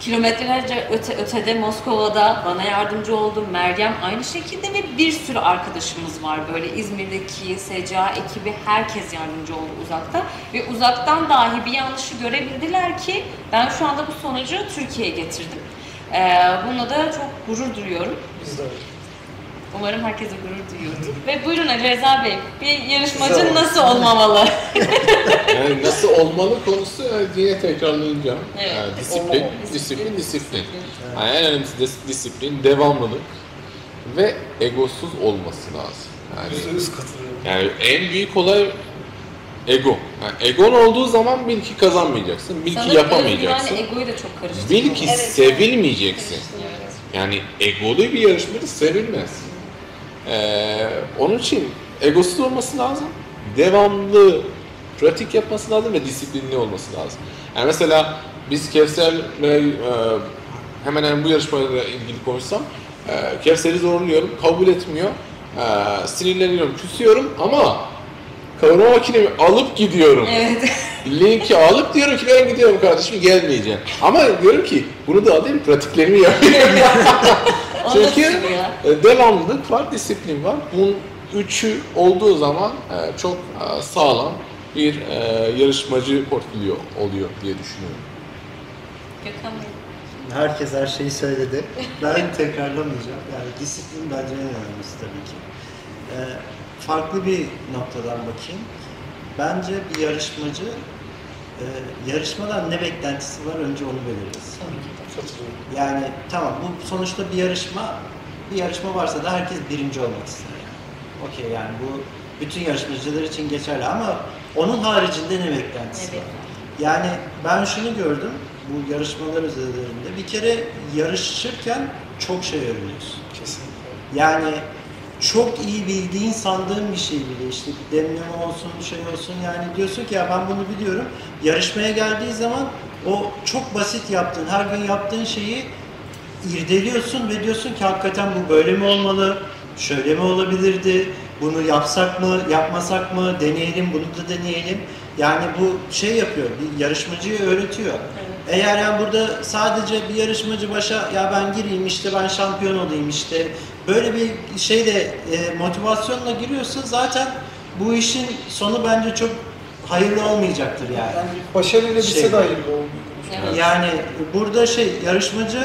kilometrelerce öte, ötede Moskova'da bana yardımcı oldu. Meryem aynı şekilde ve bir sürü arkadaşımız var böyle İzmir'deki SCA ekibi herkes yardımcı oldu uzakta ve uzaktan dahi bir yanlışı görebildiler ki ben şu anda bu sonucu Türkiye'ye getirdim. Ee, bununla da çok gurur duyuyorum. Biz. Umarım herkese gurur duyuyordur. ve buyurun Ali Reza Bey, bir yarışmacı nasıl olmamalı? [laughs] Yani nasıl olmalı konusu yani yine tekrarlayacağım. Evet. Yani disiplin, Olmamalı. disiplin, disiplin. Yani en önemlisi dis- disiplin, devamlılık ve egosuz olması lazım. Yani. Yani en büyük olay ego. Yani egon olduğu zaman bil ki kazanmayacaksın, bil ki yapamayacaksın. özgüvenle egoyu da çok karıştırıyor. Bil ki Evet. sevilmeyeceksin. Yani egolu bir yarışmacı sevilmez. Ee, onun için egosuz olması lazım. Devamlı pratik yapması lazım ve disiplinli olması lazım. Yani mesela biz Kevser ve e, hemen hemen bu yarışmayla ilgili konuşsam e, Kevser'i zorluyorum, kabul etmiyor. E, sinirleniyorum, küsüyorum ama kavurma makinemi alıp gidiyorum. Evet. [laughs] Linki alıp diyorum ki ben gidiyorum kardeşim gelmeyeceğim. Ama diyorum ki bunu da alayım pratiklerimi yapayım. [laughs] Çünkü e, devamlılık var, disiplin var. Bunun üçü olduğu zaman e, çok e, sağlam bir e, yarışmacı portföyü oluyor diye düşünüyorum. Gökhan. Herkes her şeyi söyledi. Ben [laughs] tekrarlamayacağım. Yani disiplin bence en önemlisi tabii ki. Ee, farklı bir noktadan bakayım. Bence bir yarışmacı e, yarışmadan ne beklentisi var önce onu belirlesin. Katılıyorum. Yani tamam bu sonuçta bir yarışma. Bir yarışma varsa da herkes birinci olmak ister. Yani. Okey yani bu bütün yarışmacılar için geçerli ama onun haricinde ne beklentisi Evet. var? Yani ben şunu gördüm bu yarışmalar üzerinde. Bir kere yarışırken çok şey öğreniyorsun. Kesinlikle. Yani çok iyi bildiğin sandığın bir şey bile işte bir demleme olsun şey olsun yani diyorsun ki ya ben bunu biliyorum. Yarışmaya geldiği zaman o çok basit yaptığın, her gün yaptığın şeyi irdeliyorsun ve diyorsun ki hakikaten bu böyle mi olmalı, şöyle mi olabilirdi, bunu yapsak mı, yapmasak mı, deneyelim, bunu da deneyelim. Yani bu şey yapıyor, bir yarışmacıyı öğretiyor. Eğer yani burada sadece bir yarışmacı başa ya ben gireyim işte ben şampiyon olayım işte böyle bir şeyle e, motivasyonla giriyorsa zaten bu işin sonu bence çok hayırlı olmayacaktır yani. Yani başarıyla bitse Şey- de hayırlı olmuyor. Evet. Yani burada şey yarışmacı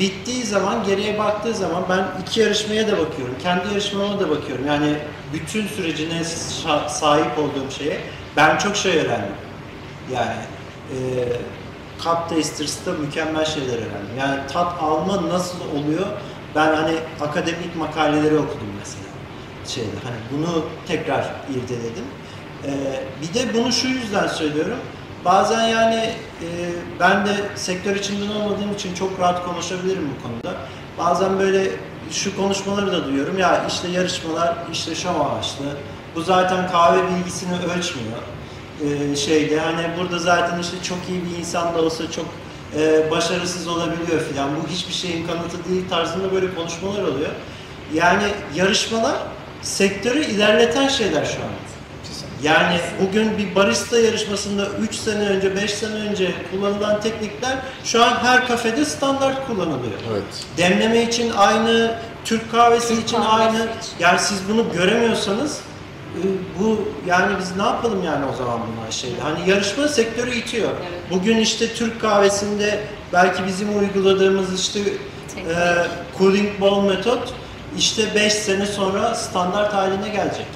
bittiği zaman geriye baktığı zaman ben iki yarışmaya da bakıyorum. Kendi yarışmama da bakıyorum. Yani bütün sürecine sahip olduğum şeye ben çok şey öğrendim. Yani e, Cup Tasters'ta mükemmel şeyler öğrendim. Yani tat alma nasıl oluyor? Ben hani akademik makaleleri okudum mesela şeyde. Hani bunu tekrar irdeledim. Ee, bir de bunu şu yüzden söylüyorum. Bazen yani e, ben de sektör içinden olmadığım için çok rahat konuşabilirim bu konuda. Bazen böyle şu konuşmaları da duyuyorum. Ya işte yarışmalar işte şov amaçlı. Bu zaten kahve bilgisini ölçmüyor. Ee, şeyde hani burada zaten işte çok iyi bir insan da olsa çok e, başarısız olabiliyor filan. Bu hiçbir şeyin kanıtı değil tarzında böyle konuşmalar oluyor. Yani yarışmalar sektörü ilerleten şeyler şu an. Yani bugün bir barista yarışmasında 3 sene önce, 5 sene önce kullanılan teknikler şu an her kafede standart kullanılıyor. Evet. Demleme için aynı, Türk kahvesi Türk için kahvesi aynı. için. Yani siz bunu göremiyorsanız e, bu yani biz ne yapalım yani o zaman buna şeyde. Hani yarışma sektörü itiyor. Evet. Bugün işte Türk kahvesinde belki bizim uyguladığımız işte Teknik. e, cooling bowl metot işte 5 sene sonra standart haline gelecek.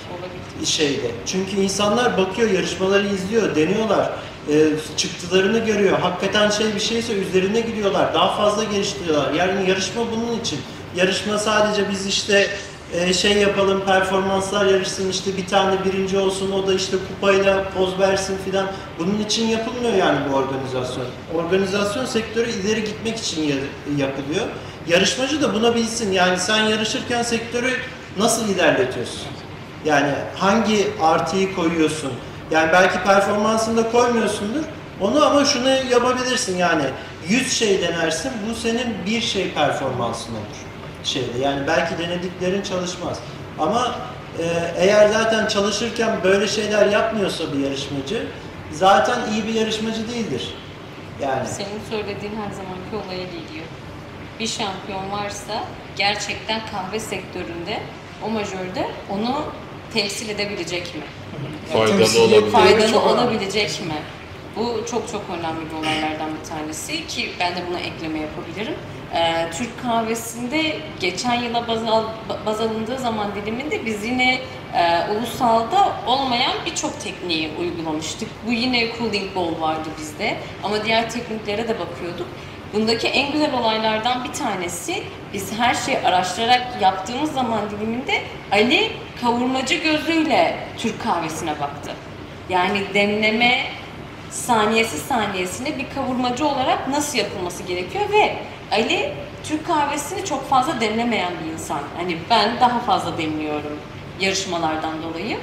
Şeyde. Çünkü insanlar bakıyor, yarışmaları izliyor, deniyorlar, e, çıktılarını görüyor. Hakikaten şey bir şeyse üzerine gidiyorlar, daha fazla geliştiriyorlar. Yani yarışma bunun için. Yarışma sadece biz işte e, şey yapalım, performanslar yarışsın, işte bir tane birinci olsun, o da işte kupayla poz versin filan. Bunun için yapılmıyor yani bu organizasyon. Organizasyon sektörü ileri gitmek için ya- yapılıyor. Yarışmacı da buna bilsin. Yani sen yarışırken sektörü nasıl ilerletiyorsun? Yani hangi artıyı koyuyorsun? Yani belki performansında koymuyorsundur. Onu ama şunu yapabilirsin yani 100 şey denersin bu senin bir şey performansın olur şeyde. Yani belki denediklerin çalışmaz. Ama e, eğer zaten çalışırken böyle şeyler yapmıyorsa bir yarışmacı zaten iyi bir yarışmacı değildir. Yani Senin söylediğin her zamanki olaya geliyor. Bir şampiyon varsa gerçekten kahve sektöründe, o majörde onu temsil edebilecek mi? Faydalı olabilir. Faydalı olabilecek mi? Bu çok çok önemli bir olaylardan bir tanesi ki ben de buna ekleme yapabilirim. Ee, Türk kahvesinde geçen yıla baz, al- baz alındığı zaman diliminde biz yine e, ulusalda olmayan birçok tekniği uygulamıştık. Bu yine cooling bowl vardı bizde ama diğer tekniklere de bakıyorduk. Bundaki en güzel olaylardan bir tanesi biz her şeyi araştırarak yaptığımız zaman diliminde Ali kavurmacı gözüyle Türk kahvesine baktı. Yani demleme saniyesi saniyesine bir kavurmacı olarak nasıl yapılması gerekiyor ve Ali Türk kahvesini çok fazla demlemeyen bir insan. Hani ben daha fazla demliyorum yarışmalardan dolayı.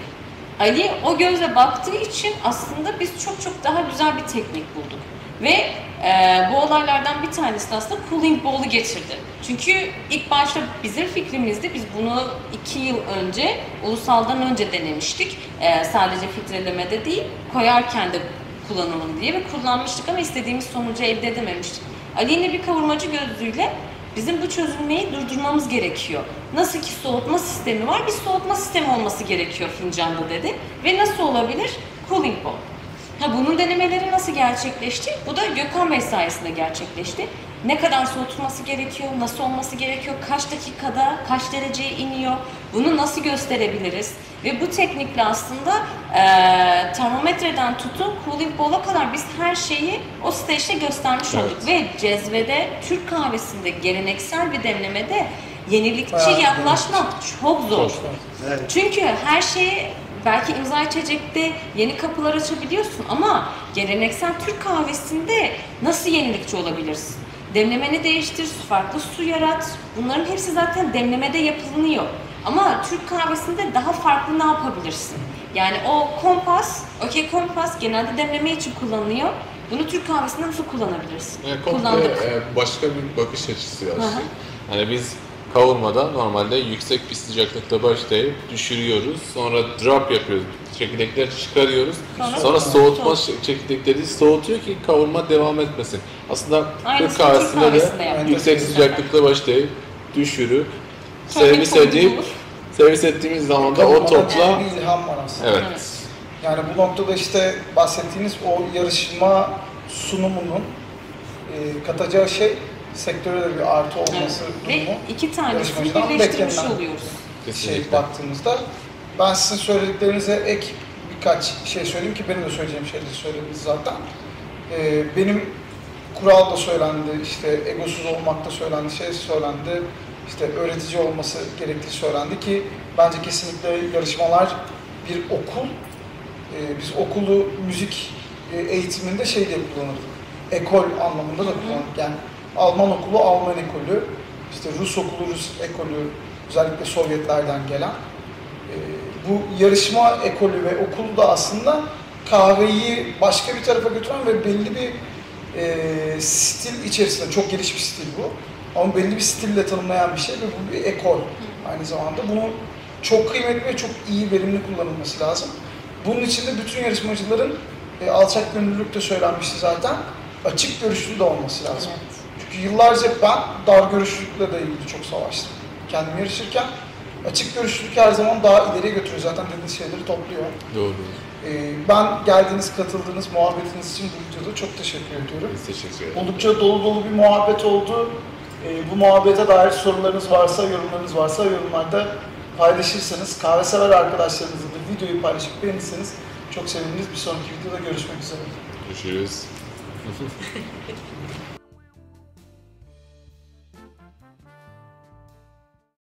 Ali o gözle baktığı için aslında biz çok çok daha güzel bir teknik bulduk. Ve e, bu olaylardan bir tanesi de aslında cooling bowl'u getirdi. Çünkü ilk başta bizim fikrimizdi, biz bunu iki yıl önce, ulusaldan önce denemiştik. E, sadece filtrelemede değil, koyarken de kullanalım diye ve kullanmıştık ama istediğimiz sonucu elde edememiştik. Ali yine bir kavurmacı gözlüğüyle bizim bu çözülmeyi durdurmamız gerekiyor. Nasıl ki soğutma sistemi var, bir soğutma sistemi olması gerekiyor fincanda dedi. Ve nasıl olabilir? Cooling bowl. Ha bunun denemeleri nasıl gerçekleşti? Bu da Gökhan Bey sayesinde gerçekleşti. Ne kadar soğutulması gerekiyor, nasıl olması gerekiyor, kaç dakikada, kaç dereceye iniyor, bunu nasıl gösterebiliriz? Ve bu teknikle aslında eee termometreden tutun cooling bowl'a kadar biz her şeyi o stage'de göstermiş Evet. olduk. Ve cezvede, Türk kahvesinde geleneksel bir demlemede yenilikçi Bayağı yaklaşmak çok zor. Çok. evet. Çünkü her şeyi belki imza içecekte yeni kapılar açabiliyorsun ama geleneksel Türk kahvesinde nasıl yenilikçi olabilirsin? Demlemeni değiştir, farklı su yarat. Bunların hepsi zaten demlemede yapılıyor. Ama Türk kahvesinde daha farklı ne yapabilirsin? Yani o kompas, okey kompas genelde demleme için kullanılıyor. Bunu Türk kahvesinde nasıl kullanabilirsin? Yani komple Kullandık. e, başka bir bakış açısı aslında. Hani biz kavurmada normalde yüksek bir sıcaklıkta başlayıp düşürüyoruz. Sonra drop yapıyoruz. Çekirdekleri çıkarıyoruz. Sonra Sonra, soğutma soğut. çe- çekirdekleri soğutuyor ki kavurma devam etmesin. Aslında Türk kahvesinde de yüksek sıcaklıkta başlayıp düşürüp servis edip servis ettiğimiz zaman da o Kavurmadan topla bir ilham var aslında. evet. Evet. Yani bu noktada işte bahsettiğiniz o yarışma sunumunun e, katacağı şey sektöre de bir artı olması Ve durumu. iki tanesini birleştirmiş oluyoruz. şey baktığımızda. Ben sizin söylediklerinize ek birkaç şey söyleyeyim ki benim de söyleyeceğim şeyleri söylediniz zaten. Ee, benim kural da söylendi, işte egosuz olmak da söylendi, şey söylendi, işte öğretici olması gerektiği söylendi ki bence kesinlikle yarışmalar bir okul. Ee, biz okulu müzik e, eğitiminde şey diye kullanırdık. Ekol anlamında da kullanırdık. Yani Alman okulu, Alman ekolü, işte Rus okulu, Rus ekolü, özellikle Sovyetlerden gelen. Ee, bu yarışma ekolü ve okulu da aslında kahveyi başka bir tarafa götüren ve belli bir e, stil içerisinde, çok geniş bir stil bu. Ama belli bir stille tanımlayan bir şey ve bu bir ekol aynı zamanda. Bunu çok kıymetli ve çok iyi, verimli kullanılması lazım. Bunun için de bütün yarışmacıların e, alçak gönüllülük de söylenmişti zaten. Açık görüşlü de olması lazım. Evet. Çünkü yıllarca ben dar görüşlülükle de ilgili çok savaştım. Kendim yarışırken açık görüşlülük her zaman daha ileriye götürüyor. Zaten dediğiniz şeyleri topluyor. Doğru. Ee, ben geldiğiniz, katıldığınız, muhabbetiniz için bu videoda çok teşekkür ediyorum. Biz teşekkür ederiz. Oldukça dolu dolu bir muhabbet oldu. Ee, bu muhabbete dair sorularınız varsa, yorumlarınız varsa yorumlarda paylaşırsanız, kahve sever arkadaşlarınızla da videoyu paylaşıp beğenirseniz çok seviniriz. Bir sonraki videoda görüşmek üzere. Görüşürüz. [laughs]